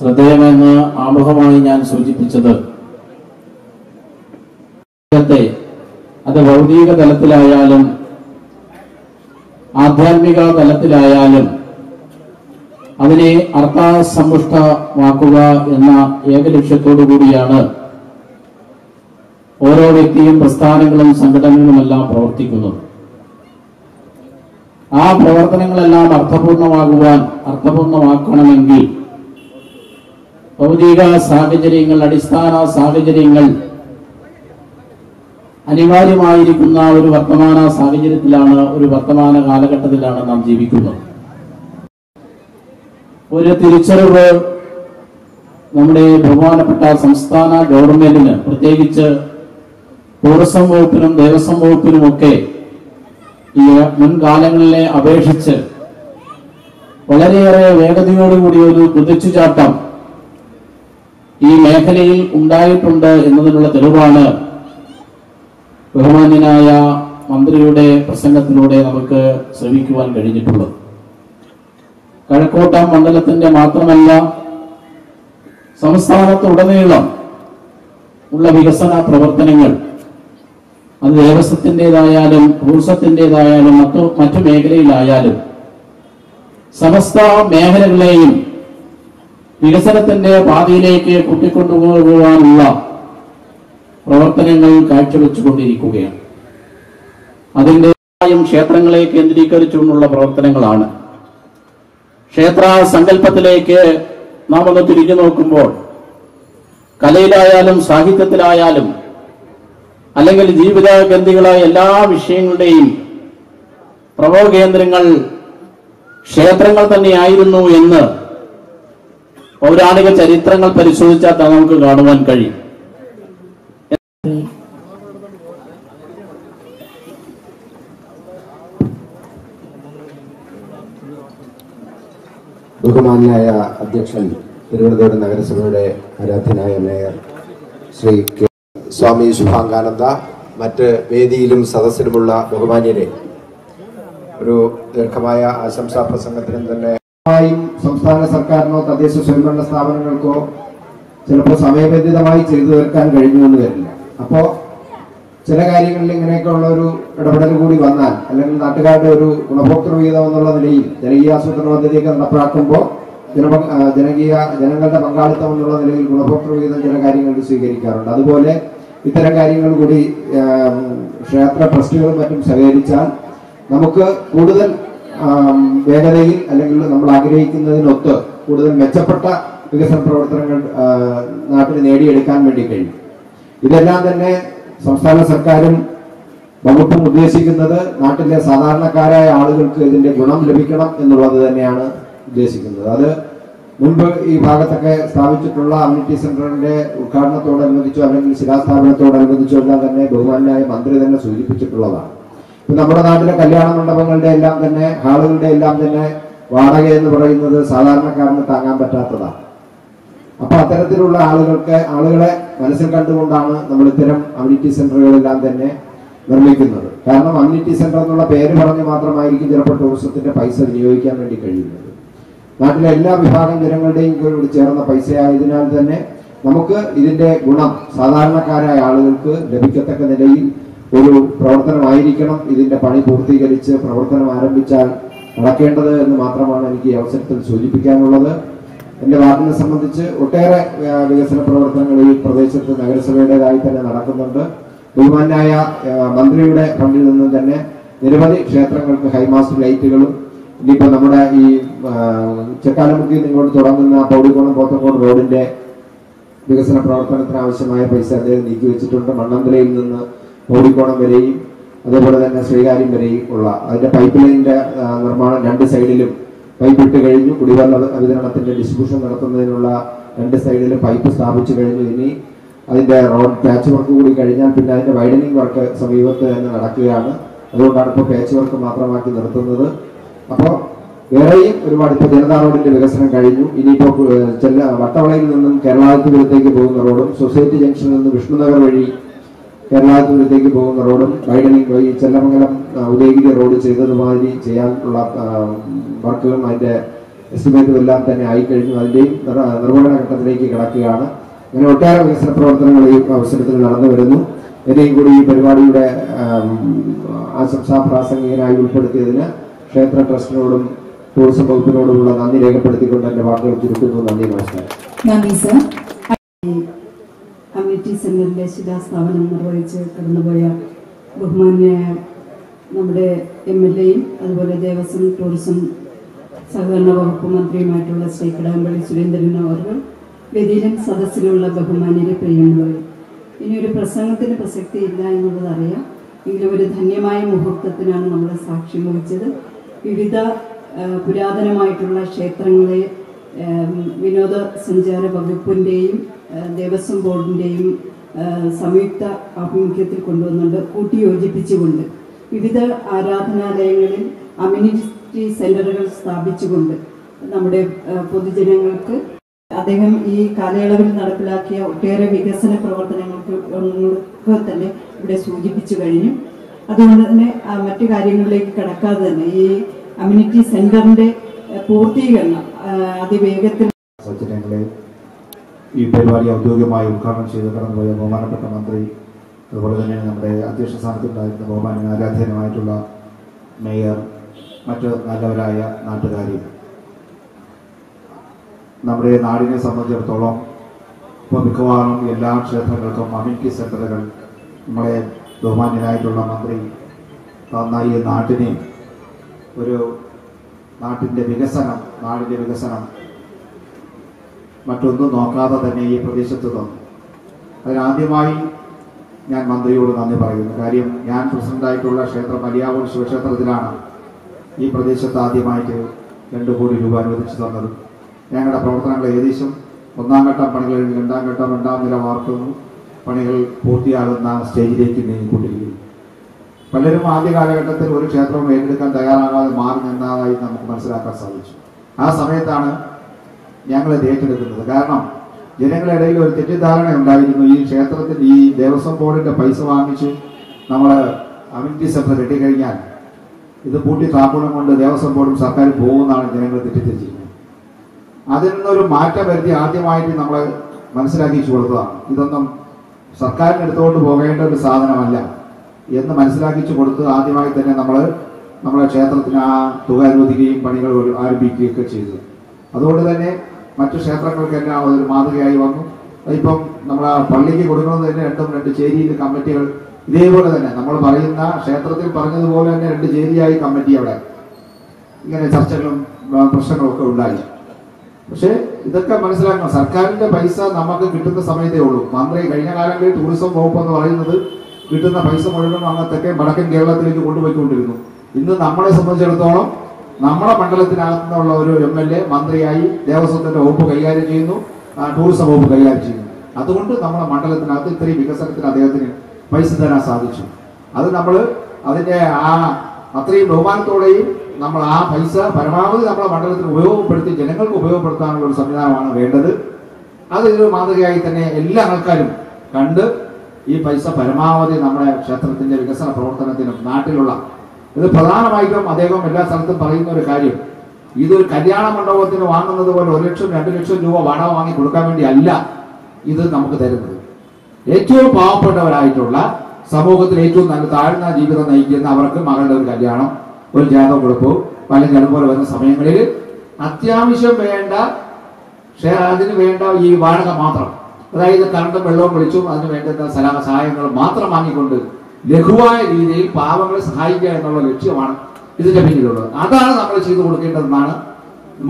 ശ്രദ്ധേയമെന്ന് ആമുഖമായി ഞാൻ സൂചിപ്പിച്ചത് അത് ഭൗതിക തലത്തിലായാലും ആധ്യാത്മിക തലത്തിലായാലും അതിനെ അർത്ഥസമ്പുഷ്ടമാക്കുക എന്ന ഏക ലക്ഷ്യത്തോടു കൂടിയാണ് ഓരോ വ്യക്തിയും പ്രസ്ഥാനങ്ങളും സംഘടനകളുമെല്ലാം പ്രവർത്തിക്കുന്നത്. ആ പ്രവർത്തനങ്ങളെല്ലാം അർത്ഥപൂർണമാകുവാൻ അർത്ഥപൂർണമാക്കണമെങ്കിൽ ഭൗതിക സാഹചര്യങ്ങൾ അടിസ്ഥാന സാഹചര്യങ്ങൾ അനിവാര്യമായിരിക്കുന്ന ഒരു വർത്തമാന സാഹചര്യത്തിലാണ് ഒരു വർത്തമാന കാലഘട്ടത്തിലാണ് നാം ജീവിക്കുന്നത്. ഒരു തിരിച്ചറിവ് നമ്മുടെ ബഹുമാനപ്പെട്ട സംസ്ഥാന ഗവൺമെന്റിന് പ്രത്യേകിച്ച് ടൂറിസം വകുപ്പിനും ദേവസ്വം വകുപ്പിനുമൊക്കെ ഈ മുൻകാലങ്ങളിലെ അപേക്ഷിച്ച് വളരെയേറെ വേഗതയോടുകൂടി ഒരു കുതിച്ചുചാട്ടം ഈ മേഖലയിൽ ഉണ്ടായിട്ടുണ്ട് എന്നതിനുള്ള തെളിവാണ് ബഹുമാന്യനായ മന്ത്രിയുടെ പ്രസംഗത്തിലൂടെ നമുക്ക് ശ്രമിക്കുവാൻ കഴിഞ്ഞിട്ടുള്ളത്. കഴക്കൂട്ടം മണ്ഡലത്തിന്റെ മാത്രമല്ല സംസ്ഥാനത്തുടനീളം ഉള്ള വികസന പ്രവർത്തനങ്ങൾ അത് ദേവസ്വത്തിന്റെതായാലും ടൂറിസത്തിന്റെതായാലും മറ്റു മറ്റു മേഖലയിലായാലും സമസ്ത മേഖലകളെയും വികസനത്തിന്റെ പാതയിലേക്ക് കൂട്ടിക്കൊണ്ടുപോകുവാനുള്ള പ്രവർത്തനങ്ങൾ കാഴ്ചവെച്ചുകൊണ്ടിരിക്കുകയാണ്. അതിന്റെ ക്ഷേത്രങ്ങളെ കേന്ദ്രീകരിച്ചുകൊണ്ടുള്ള പ്രവർത്തനങ്ങളാണ്. ക്ഷേത്ര സങ്കല്പത്തിലേക്ക് നാം ഒന്ന് തിരിഞ്ഞു നോക്കുമ്പോൾ കലയിലായാലും സാഹിത്യത്തിലായാലും അല്ലെങ്കിൽ ജീവിതഗന്ധികളായ എല്ലാ വിഷയങ്ങളുടെയും പ്രഭവ കേന്ദ്രങ്ങൾ ക്ഷേത്രങ്ങൾ തന്നെയായിരുന്നു എന്ന് പൗരാണിക ചരിത്രങ്ങൾ പരിശോധിച്ചാൽ നമുക്ക് കാണുവാൻ കഴിയും. ബഹുമാന്യായ അധ്യക്ഷൻ തിരുവനന്തപുരം നഗരസഭയുടെ ആരാധ്യനായ മേയർ ശ്രീ കെ സ്വാമി ശുഭാംഗാനന്ദ മറ്റ് വേദിയിലും സദസ്സിലുമുള്ള ബഹുമാന്യരെ ഒരു ദീർഘമായ ആശംസാ പ്രസംഗത്തിനും തന്നെ സംസ്ഥാന സർക്കാരിനോ തദ്ദേശ സ്വയംഭരണ സ്ഥാപനങ്ങൾക്കോ ചിലപ്പോൾ സമയബന്ധിതമായി ചെയ്തു തീർക്കാൻ കഴിഞ്ഞു എന്ന് വരില്ല. അപ്പോ ചില കാര്യങ്ങളിൽ ഇങ്ങനെയൊക്കെ ഉള്ള ഒരു ഇടപെടൽ കൂടി വന്നാൽ അല്ലെങ്കിൽ നാട്ടുകാരുടെ ഒരു ഗുണഭോക്തൃ വിഹിതം എന്നുള്ള നിലയിൽ ജനകീയ ആസൂത്രണ പദ്ധതിയൊക്കെ നടപ്പാക്കുമ്പോൾ ജനപ ആ, ജനകീയ ജനങ്ങളുടെ പങ്കാളിത്തം എന്നുള്ള നിലയിൽ ഗുണഭോക്തൃ വിഹിതം ചില കാര്യങ്ങൾ സ്വീകരിക്കാറുണ്ട്. അതുപോലെ ഇത്തരം കാര്യങ്ങൾ കൂടി ക്ഷേത്ര ട്രസ്റ്റുകളും മറ്റും സഹകരിച്ചാൽ നമുക്ക് കൂടുതൽ വേഗതയിൽ അല്ലെങ്കിൽ നമ്മൾ ആഗ്രഹിക്കുന്നതിനൊത്ത് കൂടുതൽ മെച്ചപ്പെട്ട വികസന പ്രവർത്തനങ്ങൾ നാട്ടിൽ നേടിയെടുക്കാൻ വേണ്ടി കഴിയും. ഇതെല്ലാം തന്നെ സംസ്ഥാന സർക്കാരും വകുപ്പും ഉദ്ദേശിക്കുന്നത് നാട്ടിലെ സാധാരണക്കാരായ ആളുകൾക്ക് ഇതിന്റെ ഗുണം ലഭിക്കണം എന്നുള്ളത് തന്നെയാണ് ഉദ്ദേശിക്കുന്നത്. അത് മുൻപ് ഈ ഭാഗത്തൊക്കെ സ്ഥാപിച്ചിട്ടുള്ള അമ്യൂണിറ്റി സെന്ററിന്റെ ഉദ്ഘാടനത്തോടനുബന്ധിച്ചോ അല്ലെങ്കിൽ ശിലാസ്ഥാപനത്തോടനുബന്ധിച്ചോ എല്ലാം തന്നെ ബഹുമാനായ മന്ത്രി തന്നെ സൂചിപ്പിച്ചിട്ടുള്ളതാണ്. നമ്മുടെ നാട്ടിലെ കല്യാണ മണ്ഡപങ്ങളുടെ എല്ലാം തന്നെ ഹാളുകളുടെ എല്ലാം തന്നെ വാടക എന്ന് പറയുന്നത് സാധാരണക്കാരന് താങ്ങാൻ പറ്റാത്തതാണ്. അപ്പൊ അത്തരത്തിലുള്ള ആളുകൾക്ക് ആളുകളെ മനസ്സിൽ കണ്ടുകൊണ്ടാണ് നമ്മൾ ഇത്തരം അമ്യൂണിറ്റി സെന്ററുകളെല്ലാം തന്നെ നിർമ്മിക്കുന്നത്. കാരണം അമ്യൂണിറ്റി സെന്റർ എന്നുള്ള പേര് പറഞ്ഞ് മാത്രമായിരിക്കും ചിലപ്പോൾ ടൂറിസത്തിന്റെ പൈസ വിനിയോഗിക്കാൻ വേണ്ടി കഴിയുന്നത്. നാട്ടിലെ എല്ലാ വിഭാഗം ജനങ്ങളുടെയും കൂടി ചേർന്ന പൈസയായതിനാൽ തന്നെ നമുക്ക് ഇതിന്റെ ഗുണം സാധാരണക്കാരായ ആളുകൾക്ക് ലഭിക്കത്തക്ക നിലയിൽ ഒരു പ്രവർത്തനമായിരിക്കണം ഇതിന്റെ പണി പൂർത്തീകരിച്ച് പ്രവർത്തനം ആരംഭിച്ചാൽ നടക്കേണ്ടത് എന്ന് മാത്രമാണ് എനിക്ക് ഈ അവസരത്തിൽ സൂചിപ്പിക്കാനുള്ളത്. എന്റെ വാർഡിനെ സംബന്ധിച്ച് ഒട്ടേറെ വികസന പ്രവർത്തനങ്ങൾ ഈ പ്രദേശത്ത് നഗരസഭയുടേതായി തന്നെ നടക്കുന്നുണ്ട്. ബഹുമാനായ മന്ത്രിയുടെ ഫണ്ടിൽ നിന്നും തന്നെ നിരവധി ക്ഷേത്രങ്ങൾക്ക് ഹൈമാസ്റ്റ് ലൈറ്റുകളും ഇനിയിപ്പോ നമ്മുടെ ഈ ചെക്കാലമുക്കി നിന്ന് തുടങ്ങുന്ന പൗടിക്കോണം പോത്തക്കോട് റോഡിന്റെ വികസന പ്രവർത്തനത്തിന് ആവശ്യമായ പൈസ അദ്ദേഹം നീക്കി വെച്ചിട്ടുണ്ട്. മണ്ണന്തലയിൽ നിന്ന് പൗടിക്കോണം വരെയും അതേപോലെ തന്നെ ശ്രീകാര്യം വരെയും ഉള്ള അതിന്റെ പൈപ്പ് ലൈനിന്റെ നിർമ്മാണം രണ്ട് സൈഡിലും പൈപ്പ് ഇട്ട് കഴിഞ്ഞു. കുടിവെള്ള വിതരണത്തിന്റെ ഡിസ്ട്രിബ്യൂഷൻ നടത്തുന്നതിനുള്ള രണ്ട് സൈഡിലും പൈപ്പ് സ്ഥാപിച്ചു കഴിഞ്ഞു. ഇനി അതിന്റെ റോഡ് പാച്ച് വർക്ക് കൂടി കഴിഞ്ഞാൽ പിന്നെ അതിന്റെ വൈഡനിങ് വർക്ക് സമീപത്ത് തന്നെ നടക്കുകയാണ്. അതുകൊണ്ടാണ് ഇപ്പോൾ പാച്ച് വർക്ക് മാത്രമാക്കി നിർത്തുന്നത്. അപ്പോൾ വേറെയും ഒരുപാട് ഇപ്പോൾ ജനതാ റോഡിന്റെ വികസനം കഴിഞ്ഞു. ഇനിയിപ്പോൾ ചെല്ല വട്ടവളയിൽ നിന്നും കേരളാതിപുരത്തേക്ക് പോകുന്ന റോഡും സൊസൈറ്റി ജംഗ്ഷനിൽ നിന്ന് വിഷ്ണുനഗർ വഴി കേരളാതിപുരത്തേക്ക് പോകുന്ന റോഡും വൈഡനിങ് വഴി ചെല്ലമംഗലം ആ, ഉദയഗിരി റോഡ് ചെയ്തതുമാതിരി ചെയ്യാനുള്ള വർക്കുകളും അതിന്റെ എസ്റ്റിമേറ്റും എല്ലാം തന്നെ ആയിക്കഴിഞ്ഞു. അതിന്റെയും നിർവഹണ ഘട്ടത്തിലേക്ക് കിടക്കുകയാണ്. അങ്ങനെ ഒട്ടേറെ വികസന പ്രവർത്തനങ്ങൾ ഈ അവസരത്തിൽ നടന്നു വരുന്നു. എന്നെയും കൂടി ഈ പരിപാടിയുടെ ആശംസാ പ്രാസംഗികനായി ഉൾപ്പെടുത്തിയതിന് ക്ഷേത്ര ട്രസ്റ്റിനോടും ടൂറിസം വകുപ്പിനോടുമുള്ള നന്ദി രേഖപ്പെടുത്തിക്കൊണ്ട് എന്റെ വാക്കുകൾ ചുരുക്കുന്നു. നന്ദി നമസ്കാരം. നന്ദി സർ. കമ്മ്യൂണിറ്റി സെന്ററിന്റെ ശിലാസ്ഥാപനം നിർവഹിച്ച് കടന്നുപോയ ബഹുമാന്യായ നമ്മുടെ എം എൽ എയും അതുപോലെ ദേവസ്വം ടൂറിസം സഹകരണ വകുപ്പ് മന്ത്രിയുമായിട്ടുള്ള ശ്രീ കിടാമ്പള്ളി സുരേന്ദ്രൻ അവർ വേദിയിലും സദസ്സിലുള്ള ബഹുമാനിയുടെ പ്രിയമുള്ളവർ ഇനി ഒരു പ്രസംഗത്തിന് പ്രസക്തി ഇല്ല എന്നുള്ളത് അറിയാം. എങ്കിലും ഒരു ധന്യമായ മുഹൂർത്തത്തിനാണ് നമ്മൾ സാക്ഷ്യം വഹിച്ചത്. വിവിധ പുരാതനമായിട്ടുള്ള ക്ഷേത്രങ്ങളെ വിനോദ വിനോദസഞ്ചാര വകുപ്പിന്റെയും ദേവസ്വം ബോർഡിന്റെയും സംയുക്ത ആഭിമുഖ്യത്തിൽ കൊണ്ടുവന്നുകൊണ്ട് കൂട്ടിയോജിപ്പിച്ചുകൊണ്ട്. വിവിധ ആരാധനാലയങ്ങളിൽ അമ്യൂണിറ്റി സെന്ററുകൾ സ്ഥാപിച്ചുകൊണ്ട് നമ്മുടെ പൊതുജനങ്ങൾക്ക് അദ്ദേഹം ഈ കാലയളവിൽ നടപ്പിലാക്കിയ ഒട്ടേറെ വികസന പ്രവർത്തനങ്ങൾക്ക് ങ്ങൾക്ക് തന്നെ ഇവിടെ സൂചിപ്പിച്ചു കഴിഞ്ഞു. അതുകൊണ്ട് തന്നെ മറ്റു കാര്യങ്ങളിലേക്ക് കടക്കാതെ തന്നെ ഈ അമ്യൂണിറ്റി സെന്ററിന്റെ പൂർത്തീകരണം അതിവേഗത്തിൽ ഈ പരിപാടി ഔദ്യോഗികമായി ഉദ്ഘാടനം ചെയ്ത് കടന്നുപോയ ബഹുമാനപ്പെട്ട മന്ത്രി അതുപോലെ തന്നെ നമ്മുടെ അധ്യക്ഷ സ്ഥാനത്തുണ്ടായിരുന്ന ബഹുമാന ആരാധ്യനുമായിട്ടുള്ള മേയർ മറ്റ് നല്ലവരായ നാട്ടുകാർ നമ്മുടെ നാടിനെ സംബന്ധിച്ചിടത്തോളം ഇപ്പോൾ മിക്കവാറും എല്ലാ ക്ഷേത്രങ്ങൾക്കും അമ്യൂണിറ്റി സെന്ററുകൾ നമ്മളെ ബഹുമാന്യനായിട്ടുള്ള മന്ത്രി നന്നായി ഈ നാട്ടിനെ ഒരു നാട്ടിന്റെ വികസനം നാടിന്റെ വികസനം മറ്റൊന്നും നോക്കാതെ തന്നെ ഈ പ്രദേശത്ത് തന്നു. അതിനാദ്യമായി ഞാൻ മന്ത്രിയോട് നന്ദി പറയുന്നു. കാര്യം ഞാൻ പ്രസിഡന്റായിട്ടുള്ള ക്ഷേത്രം മലിയാവൂർ ശിവക്ഷേത്രത്തിലാണ് ഈ പ്രദേശത്ത് ആദ്യമായിട്ട് രണ്ട് കോടി രൂപ അനുവദിച്ചു തന്നത്. ഞങ്ങളുടെ പ്രവർത്തനങ്ങൾ ഏകദേശം ഒന്നാം ഘട്ടം പണികൾ രണ്ടാം ഘട്ടം രണ്ടാം നില വാർക്കുന്നു. പണികൾ പൂർത്തിയാകുന്ന സ്റ്റേജിലേക്ക് നീങ്ങിക്കൊണ്ടിരിക്കുന്നു. പലരും ആദ്യ കാലഘട്ടത്തിൽ ഒരു ക്ഷേത്രം ഏറ്റെടുക്കാൻ തയ്യാറാകാതെ മാറി നിന്നതായി നമുക്ക് മനസ്സിലാക്കാൻ സാധിച്ചു. ആ സമയത്താണ് ഞങ്ങളിത് ഏറ്റെടുക്കുന്നത്. കാരണം ജനങ്ങളുടെ ഇടയിൽ ഒരു തെറ്റിദ്ധാരണ ഉണ്ടായിരുന്നു. ഈ ക്ഷേത്രത്തിൽ ഈ ദേവസ്വം ബോർഡിന്റെ പൈസ വാങ്ങിച്ച് നമ്മൾ അമിറ്റി സഭ കെട്ടിക്കഴിഞ്ഞാൽ ഇത് പൂട്ടി താക്കോളം കൊണ്ട് ദേവസ്വം ബോർഡും സർക്കാരും പോകുമെന്നാണ് ജനങ്ങൾ തെറ്റിദ്ധരിച്ചിരുന്നത് അതിൽ നിന്നൊരു മാറ്റം വരുത്തി ആദ്യമായിട്ട് നമ്മൾ മനസ്സിലാക്കിച്ചു കൊടുത്തതാണ്. ഇതൊന്നും സർക്കാരിന് എടുത്തുകൊണ്ട് പോകേണ്ട ഒരു സാധനമല്ല എന്ന് മനസ്സിലാക്കിച്ചു കൊടുത്ത് ആദ്യമായി തന്നെ നമ്മൾ നമ്മുടെ ക്ഷേത്രത്തിന് ആ തുക അനുവദിക്കുകയും പണികൾ ആരംഭിക്കുകയൊക്കെ ചെയ്തു. അതുകൊണ്ട് തന്നെ മറ്റു ക്ഷേത്രങ്ങൾക്കെല്ലാം അതൊരു മാതൃകയായി വന്നു. ഇപ്പം നമ്മളെ പള്ളിക്ക് കൊടുക്കുന്നത് തന്നെ രണ്ടും രണ്ട് ചേരിയിൽ കമ്മിറ്റികൾ. ഇതേപോലെ തന്നെ നമ്മൾ പറയുന്ന ക്ഷേത്രത്തിൽ പറഞ്ഞതുപോലെ തന്നെ രണ്ട് ചേരിയായി കമ്മിറ്റി അവിടെ. ഇങ്ങനെ ചർച്ചകളും ആ, പ്രശ്നങ്ങളും ഒക്കെ ഉണ്ടായി. പക്ഷേ ഇതൊക്കെ മനസ്സിലാക്കണം. സർക്കാരിന്റെ പൈസ നമുക്ക് കിട്ടുന്ന സമയത്തേ ഉള്ളൂ. മന്ത്രി കഴിഞ്ഞ കാലങ്ങളിൽ ടൂറിസം വകുപ്പ് എന്ന് പറയുന്നത് കിട്ടുന്ന പൈസ മുഴുവൻ അങ്ങനത്തൊക്കെ വടക്കൻ കേരളത്തിലേക്ക് കൊണ്ടുപോയിക്കൊണ്ടിരുന്നു. ഇന്ന് നമ്മളെ സംബന്ധിച്ചിടത്തോളം നമ്മുടെ മണ്ഡലത്തിനകത്തുള്ള ഒരു എം എൽ എ മന്ത്രിയായി ദേവസ്വത്തിന്റെ വകുപ്പ് കൈകാര്യം ചെയ്യുന്നു ടൂറിസം വകുപ്പ് കൈകാര്യം ചെയ്യുന്നു. അതുകൊണ്ട് നമ്മുടെ മണ്ഡലത്തിനകത്ത് ഇത്രയും വികസനത്തിന് അദ്ദേഹത്തിന് പൈസ തരാൻ സാധിച്ചു. അത് നമ്മൾ അതിന്റെ ആ അത്രയും ബഹുമാനത്തോടെയും നമ്മൾ ആ പൈസ പരമാവധി നമ്മുടെ മണ്ഡലത്തിന് ഉപയോഗപ്പെടുത്തി ജനങ്ങൾക്ക് ഉപയോഗപ്പെടുത്താനുള്ള ഒരു സംവിധാനമാണ് വേണ്ടത്. അത് ഒരു മാതൃകയായി തന്നെ എല്ലാ ആൾക്കാരും കണ്ട് ഈ പൈസ പരമാവധി നമ്മുടെ ക്ഷേത്രത്തിന്റെ വികസന പ്രവർത്തനത്തിനും നാട്ടിലുള്ള ഇത് പ്രധാനമായിട്ടും അദ്ദേഹം എല്ലാ സ്ഥലത്തും പറയുന്ന ഒരു കാര്യം. ഇതൊരു കല്യാണ മണ്ഡപത്തിന് വാങ്ങുന്നത് പോലെ ഒരു ലക്ഷം രണ്ട് ലക്ഷം രൂപ വാടക വാങ്ങി കൊടുക്കാൻ വേണ്ടി അല്ല ഇത് നമുക്ക് തരുന്നത്. ഏറ്റവും പാവപ്പെട്ടവരായിട്ടുള്ള സമൂഹത്തിൽ ഏറ്റവും നല്ല താഴ്ന്ന ജീവിതം നയിക്കുന്ന അവർക്ക് മകളുടെ ഒരു കല്യാണം ഒരു ജാതക കൊടുപ്പോ അല്ലെങ്കിൽ അതുപോലെ വരുന്ന സമയങ്ങളിൽ അത്യാവശ്യം വേണ്ട അതിന് വേണ്ട ഈ വാടക മാത്രം. അതായത് കറണ്ടും വെള്ളവും വിളിച്ചും അതിന് വേണ്ടുന്ന സഹായങ്ങൾ മാത്രം വാങ്ങിക്കൊണ്ട് ലഘുവായ രീതിയിൽ പാവങ്ങളെ സഹായിക്കുക എന്നുള്ള ലക്ഷ്യമാണ് ഇതിന്റെ പിന്നിലുള്ളത്. അതാണ് നമ്മൾ ചെയ്തു കൊടുക്കേണ്ടതെന്നാണ്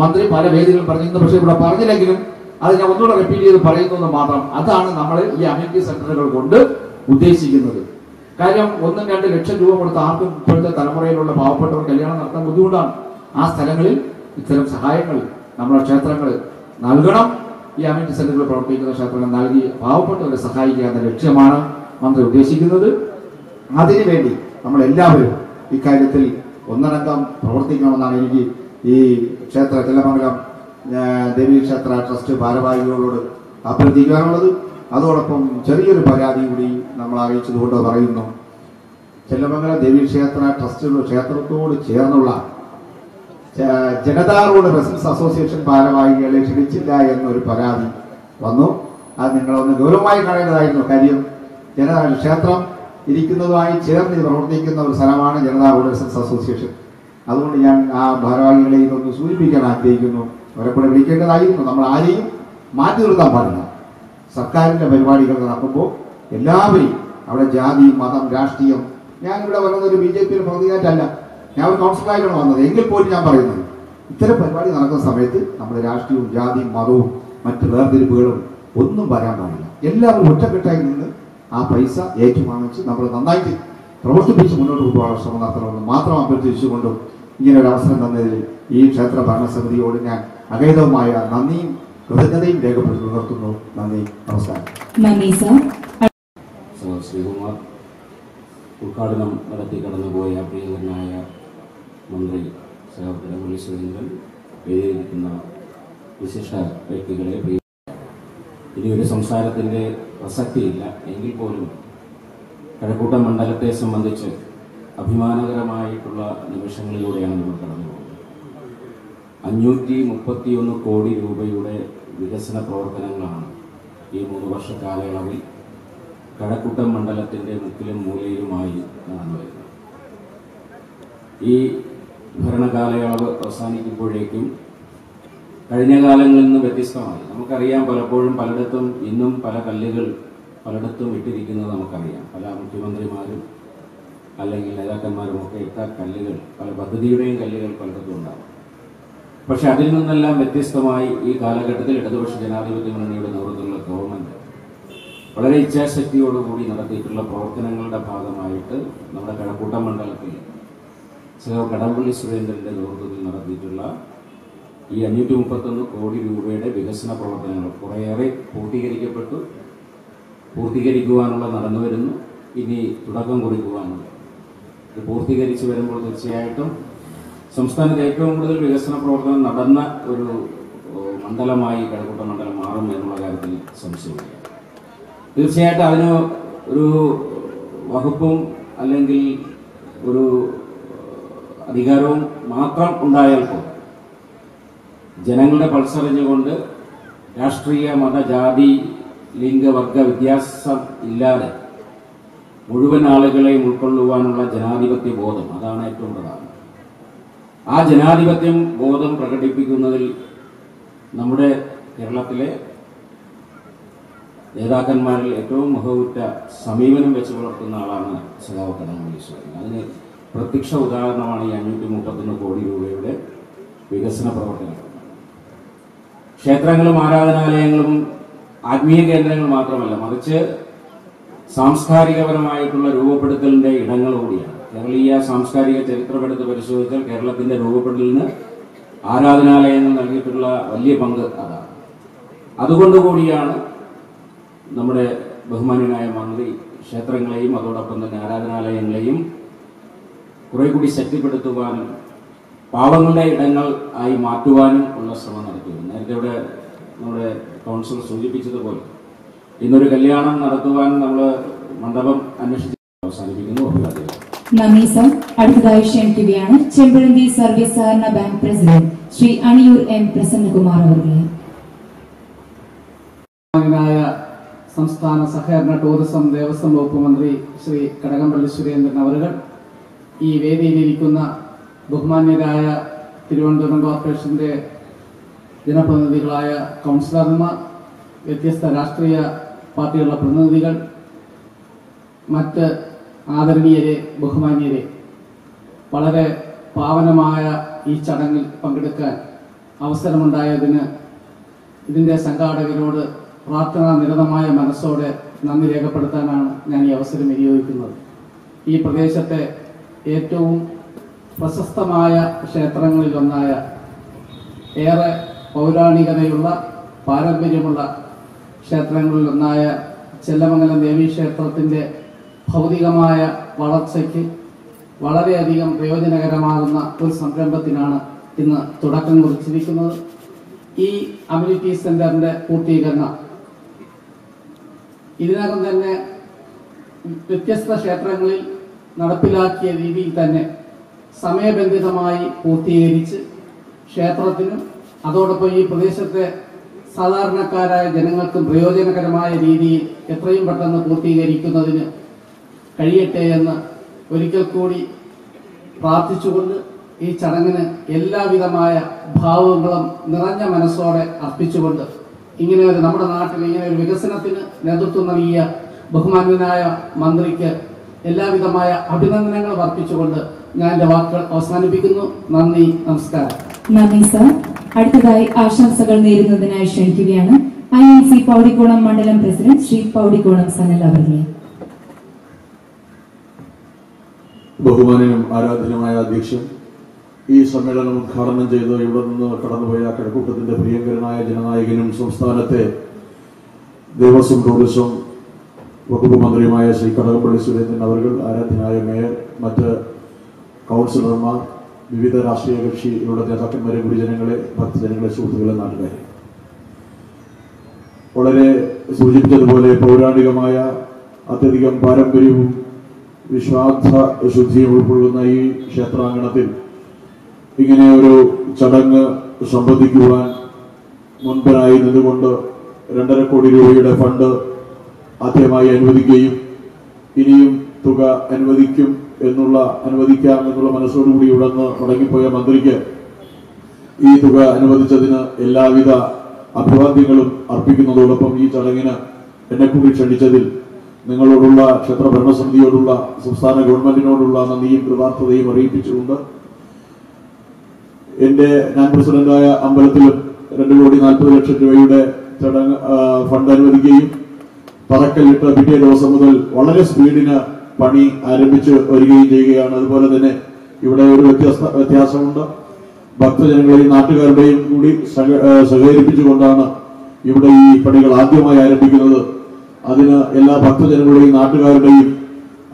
മന്ത്രി പല വേദികളും പറഞ്ഞിരുന്നു പക്ഷെ ഇവിടെ പറഞ്ഞില്ലെങ്കിലും അത് ഞാൻ ഒന്നുകൂടെ റിപ്പീറ്റ് ചെയ്ത് പറയുന്നത് മാത്രം അതാണ് നമ്മൾ ഈ അമ്യൂണിറ്റി സെന്ററുകൾ കൊണ്ട് ഉദ്ദേശിക്കുന്നത്. കാര്യം ഒന്നും രണ്ട് ലക്ഷം രൂപ കൊടുത്ത് ആർക്കും ഇപ്പോഴത്തെ തലമുറയിലുള്ള പാവപ്പെട്ടവർ കല്യാണം നടത്താൻ ബുദ്ധിമുട്ടാണ്. ആ സ്ഥലങ്ങളിൽ ഇത്തരം സഹായങ്ങൾ നമ്മുടെ ക്ഷേത്രങ്ങൾ നൽകണം. ഈ അമ്യൂണിറ്റി സെന്ററുകൾ പ്രവർത്തിക്കുന്ന ക്ഷേത്രങ്ങൾ നൽകി പാവപ്പെട്ടവരെ സഹായിക്കുക എന്ന ലക്ഷ്യമാണ് മന്ത്രി ഉദ്ദേശിക്കുന്നത്. അതിനുവേണ്ടി നമ്മൾ എല്ലാവരും ഇക്കാര്യത്തിൽ ഒന്നടങ്കം പ്രവർത്തിക്കണമെന്നാണ് എനിക്ക് ഈ ക്ഷേത്ര ചെല്ലമംഗലം ദേവീ ക്ഷേത്ര ട്രസ്റ്റ് ഭാരവാഹികളോട് അഭ്യർത്ഥിക്കാനുള്ളത്. അതോടൊപ്പം ചെറിയൊരു പരാതി കൂടി നമ്മൾ അറിയിച്ചതുകൊണ്ട് പറയുന്നു. ചെല്ലമംഗലം ദേവീ ക്ഷേത്ര ട്രസ്റ്റ് ക്ഷേത്രത്തോട് ചേർന്നുള്ള ജനതാ റോഡ് റെസിഡൻസ് അസോസിയേഷൻ ഭാരവാഹികളെ ക്ഷണിച്ചില്ല എന്നൊരു പരാതി വന്നു. അത് നിങ്ങളൊന്ന് ഗൗരവമായി കാണേണ്ടതായിരുന്നു കാര്യം. ജനതാ ക്ഷേത്രം ഇരിക്കുന്നതുമായി ചേർന്ന് പ്രവർത്തിക്കുന്ന ഒരു സ്ഥലമാണ് ജനതാ റോഡ് അസോസിയേഷൻ. അതുകൊണ്ട് ഞാൻ ആ ഭാരവാഹികളെ ഒന്ന് സൂചിപ്പിക്കാൻ ആഗ്രഹിക്കുന്നു. അവരെ കൂടെ വിളിക്കേണ്ടതായിരുന്നു. നമ്മൾ ആരെയും മാറ്റി നിർത്താൻ പാടില്ല. സർക്കാരിന്റെ പരിപാടികൾ നടക്കുമ്പോൾ എല്ലാവരെയും അവിടെ ജാതി മതം രാഷ്ട്രീയം. ഞാൻ ഇവിടെ വന്നത് ഒരു ബി ജെ പിയുടെ പ്രതിയായിട്ടല്ല ഞാൻ ഒരു കൗൺസിലറായിട്ടാണ് വന്നത്. എങ്കിൽ പോലും ഞാൻ പറയുന്നത്. ഇത്തരം പരിപാടി നടക്കുന്ന സമയത്ത് നമ്മുടെ രാഷ്ട്രീയവും ജാതിയും മതവും മറ്റ് വേർതിരിപ്പുകളും ഒന്നും വരാൻ പാടില്ല. എല്ലാവരും ഒറ്റക്കെട്ടായി നിന്ന് ആ പൈസ ഏറ്റുവാങ്ങിച്ച് നമ്മൾ നന്നായിട്ട് പ്രവർത്തിപ്പിച്ച് മുന്നോട്ട് കൊണ്ടുപോകാൻ ശ്രമം നടത്തണമെന്ന് മാത്രം അഭ്യർത്ഥിച്ചുകൊണ്ടും ഇങ്ങനെ ഒരു അവസരം തന്നതിൽ ഈ ക്ഷേത്ര ഭരണസമിതിയോട് ഞാൻ അഗൈതവുമായ നന്ദിയും കൃതജ്ഞതയും രേഖപ്പെടുത്തി നിർത്തുന്നു. നന്ദി. നമസ്കാരം. ശ്രീകുമാർ ഉദ്ഘാടനം നടത്തി കടന്നുപോയ പ്രിയങ്കരനായ മന്ത്രി സഹോദരൻ സുരേന്ദ്രൻ വേദിയിരിക്കുന്ന വിശിഷ്ട വ്യക്തികളെ പ്രിയ ഇനി ഒരു സംസാരത്തിന്റെ പ്രസക്തിയില്ല. എങ്കിൽ പോലും കഴക്കൂട്ടം മണ്ഡലത്തെ സംബന്ധിച്ച് അഭിമാനകരമായിട്ടുള്ള നിമിഷങ്ങളിലൂടെയാണ് നമ്മൾ കടന്നു പോകുന്നത്. അഞ്ഞൂറ്റി മുപ്പത്തിയൊന്ന് കോടി രൂപയുടെ വികസന പ്രവർത്തനങ്ങളാണ് ഈ മൂന്ന് വർഷ കാലയളവിൽ കഴക്കൂട്ടം മണ്ഡലത്തിന്റെ മുക്കിലും മൂലയിലുമായി നടന്നു വരുന്നത്. ഈ ഭരണകാലയളവ് അവസാനിക്കുമ്പോഴേക്കും കഴിഞ്ഞ കാലങ്ങളിൽ നിന്ന് വ്യത്യസ്തമായി നമുക്കറിയാം പലപ്പോഴും പലയിടത്തും ഇന്നും പല കല്ലുകൾ പലയിടത്തും ഇട്ടിരിക്കുന്നത് നമുക്കറിയാം. പല മുഖ്യമന്ത്രിമാരും അല്ലെങ്കിൽ നേതാക്കന്മാരും ഒക്കെ ഇട്ട കല്ലുകൾ പല പദ്ധതിയുടെയും കല്ലുകൾ പലയിടത്തും ഉണ്ടാകും പക്ഷെ അതിൽ നിന്നെല്ലാം വ്യത്യസ്തമായി ഈ കാലഘട്ടത്തിൽ ഇടതുപക്ഷ ജനാധിപത്യ മുന്നണിയുടെ നേതൃത്വത്തിലുള്ള ഗവൺമെന്റ് വളരെ ഇച്ഛാശക്തിയോടുകൂടി നടത്തിയിട്ടുള്ള പ്രവർത്തനങ്ങളുടെ ഭാഗമായിട്ട് നമ്മുടെ കഴക്കൂട്ടം മണ്ഡലത്തിൽ ശ്രീ കടമ്പള്ളി സുരേന്ദ്രന്റെ നേതൃത്വത്തിൽ നടത്തിയിട്ടുള്ള ഈ അഞ്ഞൂറ്റി മുപ്പത്തൊന്ന് കോടി രൂപയുടെ വികസന പ്രവർത്തനങ്ങൾ കുറേയേറെ പൂർത്തീകരിക്കപ്പെട്ടു. പൂർത്തീകരിക്കുവാനുള്ള നടന്നു വരുന്നു. ഇനി തുടക്കം കുറിക്കുവാനുണ്ട്. ഇത് പൂർത്തീകരിച്ച് വരുമ്പോൾ തീർച്ചയായിട്ടും സംസ്ഥാനത്ത് ഏറ്റവും കൂടുതൽ വികസന പ്രവർത്തനം നടന്ന ഒരു മണ്ഡലമായി കഴക്കൂട്ടം മണ്ഡലം മാറും എന്നുള്ള കാര്യത്തിൽ സംശയമില്ല. തീർച്ചയായിട്ടും അതിന് ഒരു വകുപ്പും അല്ലെങ്കിൽ ഒരു അധികാരവും മാത്രം ഉണ്ടായാൽ പോലും ജനങ്ങളുടെ പൾസറിഞ്ഞുകൊണ്ട് രാഷ്ട്രീയ മത ജാതി ലിംഗ വർഗ വ്യത്യാസം ഇല്ലാതെ മുഴുവൻ ആളുകളെയും ഉൾക്കൊള്ളുവാനുള്ള ജനാധിപത്യ ബോധം അതാണ് ഏറ്റവും പ്രധാനം. ആ ജനാധിപത്യം ബോധം പ്രകടിപ്പിക്കുന്നതിൽ നമ്മുടെ കേരളത്തിലെ നേതാക്കന്മാരിൽ ഏറ്റവും മുഖവുറ്റ സമീപനം വെച്ച് പുലർത്തുന്ന ആളാണ് സഖാവ് കടകംപള്ളീശ്വരൻ അതിന് പ്രത്യക്ഷ ഉദാഹരണമാണ് ഈ അഞ്ഞൂറ്റി മുപ്പത്തൊന്ന് കോടി രൂപയുടെ വികസന പ്രവർത്തനങ്ങൾ. ക്ഷേത്രങ്ങളും ആരാധനാലയങ്ങളും ആത്മീയ കേന്ദ്രങ്ങൾ മാത്രമല്ല മറിച്ച് സാംസ്കാരികപരമായിട്ടുള്ള രൂപപ്പെടുത്തലിന്റെ ഇടങ്ങൾ കൂടിയാണ്. കേരളീയ സാംസ്കാരിക ചരിത്രമെടുത്ത് പരിശോധിച്ചാൽ കേരളത്തിന്റെ രൂപപ്പെടലിന് ആരാധനാലയങ്ങൾ നൽകിയിട്ടുള്ള വലിയ പങ്ക് അതാണ്. അതുകൊണ്ട് കൂടിയാണ് നമ്മുടെ ബഹുമാന്യനായ മന്ത്രി ക്ഷേത്രങ്ങളെയും അതോടൊപ്പം തന്നെ ആരാധനാലയങ്ങളെയും കുറെ കൂടി ശക്തിപ്പെടുത്തുവാനും പാവങ്ങളുടെ ഇടങ്ങൾ ആയി മാറ്റുവാനും ഉള്ള ശ്രമം നടത്തിയത് നേരത്തെ ഇവിടെ നമ്മുടെ കൗൺസിൽ സൂചിപ്പിച്ചതുപോലെ ഇന്നൊരു കല്യാണം നടത്തുവാൻ നമ്മൾ മണ്ഡപം അന്വേഷിച്ച് അവസാനിപ്പിക്കുന്നു. നന്ദി സർ. അടുത്തതായി ക്ഷണിക്കുകയാണ് ചെമ്പഴന്തി സർവീസ് സഹകരണ bank president Shri Aniyoor M Prasannakumar അവരുടെ സംസ്ഥാന സഹകരണ ടൂറിസം ദേവസ്വം വകുപ്പ് മന്ത്രി ശ്രീ കടകംപള്ളി സുരേന്ദ്രൻ അവരുകൾ ഈ വേദിയിലിരിക്കുന്ന ബഹുമാന്യരായ തിരുവനന്തപുരം കോർപ്പറേഷന്റെ ജനപ്രതിനിധികളായ കൗൺസിലർമാർ വ്യത്യസ്ത രാഷ്ട്രീയ പാർട്ടികളുടെ പ്രതിനിധികൾ മറ്റ് ആദരണീയരെ ബഹുമാന്യരെ വളരെ പാവനമായ ഈ ചടങ്ങിൽ പങ്കെടുക്കാൻ അവസരമുണ്ടായതിന് ഇതിന്റെ സംഘാടകരോട് പ്രാർത്ഥനാ നിരതമായ മനസ്സോടെ നന്ദി രേഖപ്പെടുത്താനാണ് ഞാൻ ഈ അവസരം വിനിയോഗിക്കുന്നത്. ഈ പ്രദേശത്തെ ഏറ്റവും പ്രശസ്തമായ ക്ഷേത്രങ്ങളിലൊന്നായ ഏറെ പൗരാണികതയുള്ള പാരമ്പര്യമുള്ള ക്ഷേത്രങ്ങളിലൊന്നായ ചെല്ലമംഗലം ദേവീ ക്ഷേത്രത്തിന്റെ ഭൗതികമായ വളർച്ചയ്ക്ക് വളരെയധികം പ്രയോജനകരമാകുന്ന ഒരു സംരംഭത്തിനാണ് ഇന്ന് തുടക്കം കുറിച്ചിരിക്കുന്നത്. ഈ അമ്യൂണിറ്റി സെന്ററിന്റെ പൂർത്തീകരണം. ഇതിനകം തന്നെ വ്യത്യസ്ത ക്ഷേത്രങ്ങളിൽ നടപ്പിലാക്കിയ രീതിയിൽ തന്നെ സമയബന്ധിതമായി പൂർത്തീകരിച്ച് ക്ഷേത്രത്തിനും അതോടൊപ്പം ഈ പ്രദേശത്തെ സാധാരണക്കാരായ ജനങ്ങൾക്കും പ്രയോജനകരമായ രീതിയിൽ എത്രയും പെട്ടെന്ന് പൂർത്തീകരിക്കുന്നതിന് കഴിയട്ടെ എന്ന് ഒരിക്കൽ കൂടി പ്രാർത്ഥിച്ചുകൊണ്ട് ഈ ചടങ്ങിന് എല്ലാവിധമായ ഭാവങ്ങളും നിറഞ്ഞ മനസ്സോടെ അർപ്പിച്ചുകൊണ്ട് ഇങ്ങനെ ഒരു നമ്മുടെ നാട്ടിൽ ഇങ്ങനെ ഒരു വികസനത്തിന് നേതൃത്വം നൽകിയ ബഹുമാന്യനായ മന്ത്രിക്ക് എല്ലാവിധമായ അഭിനന്ദനങ്ങൾ അർപ്പിച്ചുകൊണ്ട് ഞാൻ എന്റെ വാക്കുകൾ അവസാനിപ്പിക്കുന്നു. നന്ദി നമസ്കാരം. നന്ദി സർ. അടുത്തതായി ആശംസകൾ നേരുന്നതിനായി ക്ഷണിക്കുകയാണ് ഐ എൻ സി പൗടിക്കോണം മണ്ഡലം പ്രസിഡന്റ് ശ്രീ പൗടിക്കോണം സനൽ അവരുടെ ബഹുമാനനും ആരാധനമായ അധ്യക്ഷൻ ഈ സമ്മേളനം ഉദ്ഘാടനം ചെയ്ത് ഇവിടെ നിന്ന് കടന്നുപോയ കിഴക്കൂട്ടത്തിന്റെ പ്രിയങ്കരനായ ജനനായകനും സംസ്ഥാനത്തെ ദേവസ്വം ടൂറിസം വകുപ്പ് മന്ത്രിയുമായ ശ്രീ കടകംപള്ളി സുരേന്ദ്രൻ അവർ ആരാധ്യനായ മേയർ മറ്റ് കൗൺസിലർമാർ വിവിധ രാഷ്ട്രീയ കക്ഷികളുടെ നേതാക്കന്മാരെ ഗുരുജനങ്ങളെ ഭക്തജനങ്ങളെ സുഹൃത്തുക്കളെ നാട്ടുകാരെ വളരെ സൂചിപ്പിച്ചതുപോലെ പൗരാണികമായ അത്യധികം പാരമ്പര്യവും വിശ്വാസ ശുദ്ധിയും ഉൾക്കൊള്ളുന്ന ഈ ക്ഷേത്രാങ്കണത്തിൽ ഇങ്ങനെ ഒരു ചടങ്ങ് സംബന്ധിക്കുവാൻ മുൻപനായി നിന്നുകൊണ്ട് രണ്ടര കോടി രൂപയുടെ ഫണ്ട് ആദ്യമായി അനുവദിക്കുകയും ഇനിയും തുക അനുവദിക്കും എന്നുള്ള അനുവദിക്കാം എന്നുള്ള മനസ്സോടുകൂടി ഉടന്ന് മുടങ്ങിപ്പോയ മന്ത്രിക്ക് ഈ തുക അനുവദിച്ചതിന് എല്ലാവിധ അഭിവാദ്യങ്ങളും അർപ്പിക്കുന്നതോടൊപ്പം ഈ ചടങ്ങിന് എന്നെ കൂടി ക്ഷണിച്ചതിൽ നിങ്ങളോടുള്ള ക്ഷേത്ര ഭരണസമിതിയോടുള്ള സംസ്ഥാന ഗവൺമെന്റിനോടുള്ള നന്ദിയും കൃതാർത്ഥതയും അറിയിപ്പിച്ചുകൊണ്ട് എന്റെ ഞാൻ പ്രസിഡന്റായ അമ്പലത്തിലും രണ്ടു കോടി നാൽപ്പത് ലക്ഷം രൂപയുടെ ചടങ്ങ് ഫണ്ട് അനുവദിക്കുകയും പറക്കല്ലിട്ട് പിറ്റേ ദിവസം മുതൽ വളരെ സ്പീഡിന് പണി ആരംഭിച്ച് വരികയും ചെയ്യുകയാണ്. അതുപോലെ തന്നെ ഇവിടെ ഒരു വ്യത്യസ്ത വ്യത്യാസമുണ്ട്. ഭക്തജനങ്ങളെയും നാട്ടുകാരുടെയും കൂടി സഹ- സഹകരിപ്പിച്ചുകൊണ്ടാണ് ഇവിടെ ഈ പണികൾ ആദ്യമായി ആരംഭിക്കുന്നത്. അതിന് എല്ലാ ഭക്തജനങ്ങളുടെയും നാട്ടുകാരുടെയും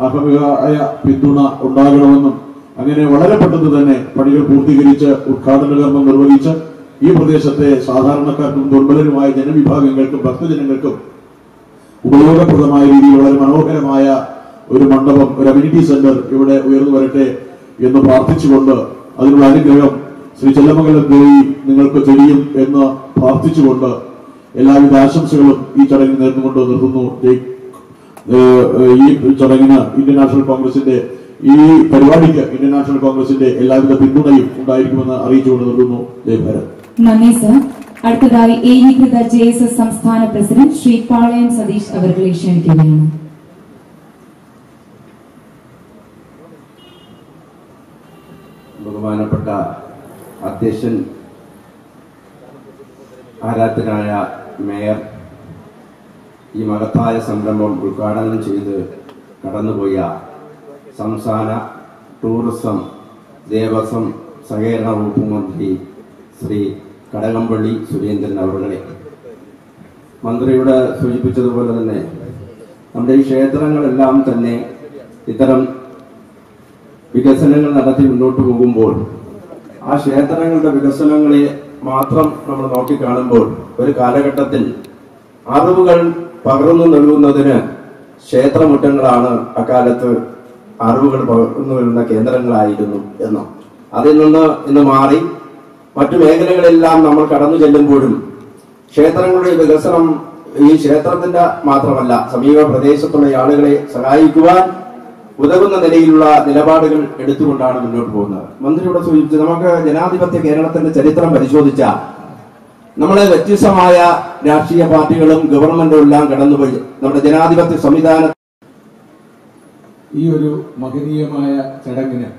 അഹമികമായ പിന്തുണ ഉണ്ടാകണമെന്നും അങ്ങനെ വളരെ പെട്ടെന്ന് തന്നെ പണികൾ പൂർത്തീകരിച്ച് ഉദ്ഘാടന കർമ്മം നിർവഹിച്ച് ഈ പ്രദേശത്തെ സാധാരണക്കാർക്കും ദുർബലരുമായ ജനവിഭാഗങ്ങൾക്കും ഭക്തജനങ്ങൾക്കും ഉപയോഗപ്രദമായ രീതിയിൽ വളരെ മനോഹരമായ ഒരു മണ്ഡപം ഒരു അമ്യൂണിറ്റി സെന്റർ ഇവിടെ ഉയർന്നു വരട്ടെ എന്ന് പ്രാർത്ഥിച്ചുകൊണ്ട് അതിനുള്ള അനുഗ്രഹം ശ്രീ ചെല്ലമംഗലം ദേവി നിങ്ങൾക്ക് ചെയ്യും എന്ന് പ്രാർത്ഥിച്ചുകൊണ്ട് എല്ലാവിധ ആശംസകളും ഈ ചടങ്ങിൽ നേർന്നുകൊണ്ട് നിർത്തുന്നു. ഈ ചടങ്ങിന് ഇന്ത്യൻ നാഷണൽ കോൺഗ്രസിന്റെ ഈ പരിപാടിക്ക് ഇന്ത്യൻ നാഷണൽ കോൺഗ്രസിന്റെ എല്ലാവിധ പിന്തുണയും ഉണ്ടായിരിക്കുമെന്ന് അറിയിച്ചുകൊണ്ട് നിർത്തുന്നു. ജയ് ഭാരത്. നന്ദി സർ. അടുത്തതായി ഏകീകൃത ജെ എസ് എസ് സംസ്ഥാന പ്രസിഡന്റ് ശ്രീ പാളയം സതീഷ് അവർ ക്ഷണിക്കുകയാണ് ബഹുമാനപ്പെട്ട അധ്യക്ഷൻ ആരാധനായ മേയർ ഈ മഹത്തായ സംരംഭം ഉദ്ഘാടനം ചെയ്ത് കടന്നുപോയ സംസ്ഥാന ടൂറിസം ദേവസ്വം സഹകരണ വകുപ്പ് മന്ത്രി ശ്രീ കടകംപള്ളി സുരേന്ദ്രൻ അവരുടെ മന്ത്രിയുടെ സൂചിപ്പിച്ചതുപോലെ തന്നെ നമ്മുടെ ഈ ക്ഷേത്രങ്ങളെല്ലാം തന്നെ ഇത്തരം വികസനങ്ങൾ നടത്തി മുന്നോട്ട് പോകുമ്പോൾ ആ ക്ഷേത്രങ്ങളുടെ വികസനങ്ങളെ മാത്രം നമ്മൾ നോക്കിക്കാണുമ്പോൾ ഒരു കാലഘട്ടത്തിൽ അറിവുകൾ പകർന്നു നൽകുന്നതിന് ക്ഷേത്രമുറ്റങ്ങളാണ് അക്കാലത്ത് അറിവുകൾ പകർന്നു വരുന്ന കേന്ദ്രങ്ങളായിരുന്നു എന്ന്. അതിൽ നിന്ന് ഇന്ന് മാറി മറ്റു മേഖലകളെല്ലാം നമ്മൾ കടന്നു ചെല്ലുമ്പോഴും ക്ഷേത്രങ്ങളുടെ വികസനം ഈ ക്ഷേത്രത്തിന്റെ മാത്രമല്ല സമീപ പ്രദേശത്തുള്ള ആളുകളെ സഹായിക്കുവാൻ ഉതകുന്ന നിലയിലുള്ള നിലപാടുകൾ എടുത്തുകൊണ്ടാണ് മുന്നോട്ട് പോകുന്നത്. മന്ത്രിയുടെ സൂചിപ്പിച്ച് നമുക്ക് ജനാധിപത്യ കേരളത്തിന്റെ ചരിത്രം പരിശോധിച്ച നമ്മളെ വ്യത്യസ്തമായ രാഷ്ട്രീയ പാർട്ടികളും ഗവൺമെന്റും എല്ലാം കടന്നുപോയി. നമ്മുടെ ജനാധിപത്യ സംവിധാന ഈ ഒരു മഹനീയമായ ചടങ്ങിന്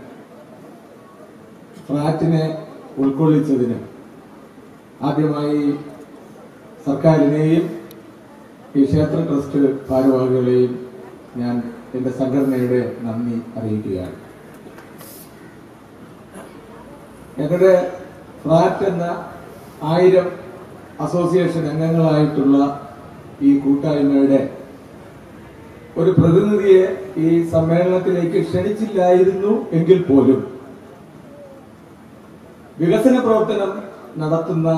ഫ്ലാറ്റിനെ ഉൾക്കൊള്ളിച്ചതിന് ആദ്യമായി സർക്കാരിനെയും ഈ ക്ഷേത്ര ട്രസ്റ്റ് ഭാരവാഹികളെയും ഞാൻ എന്റെ സംഘടനയുടെ നന്ദി അറിയിക്കുകയാണ്. ഞങ്ങളുടെ ഫ്ലാറ്റ് എന്ന ആയിരം അസോസിയേഷൻ അംഗങ്ങളായിട്ടുള്ള ഈ കൂട്ടായ്മയുടെ ഒരു പ്രതിനിധിയെ ഈ സമ്മേളനത്തിലേക്ക് ക്ഷണിച്ചില്ലായിരുന്നു എങ്കിൽ പോലും വികസന പ്രവർത്തനം നടത്തുന്ന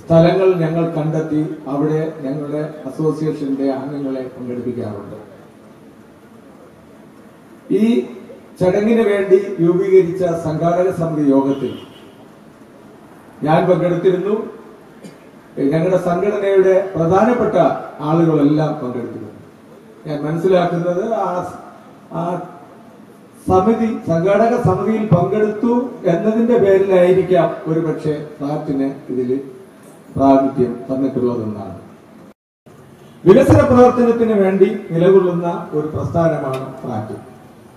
സ്ഥലങ്ങൾ ഞങ്ങൾ കണ്ടെത്തി അവിടെ ഞങ്ങളുടെ അസോസിയേഷന്റെ അംഗങ്ങളെ പങ്കെടുപ്പിക്കാറുണ്ട്. ഈ ചടങ്ങിന് വേണ്ടി രൂപീകരിച്ച സംഘാടക സമിതി യോഗത്തിൽ ഞാൻ പങ്കെടുത്തിരുന്നു. ഞങ്ങളുടെ സംഘടനയുടെ പ്രധാനപ്പെട്ട ആളുകളെല്ലാം പങ്കെടുത്തിരുന്നു. ഞാൻ മനസ്സിലാക്കുന്നത് ആ ആ സമിതി സംഘാടക സമിതിയിൽ പങ്കെടുത്തു എന്നതിന്റെ പേരിലായിരിക്കാം ഒരുപക്ഷെ ഫ്ലാറ്റിന് ഇതിൽ പ്രാതിനിധ്യം തന്നിട്ടുള്ളതെന്നാണ്. വികസന പ്രവർത്തനത്തിന് വേണ്ടി നിലകൊള്ളുന്ന ഒരു പ്രസ്ഥാനമാണ് ഫ്ലാറ്റ്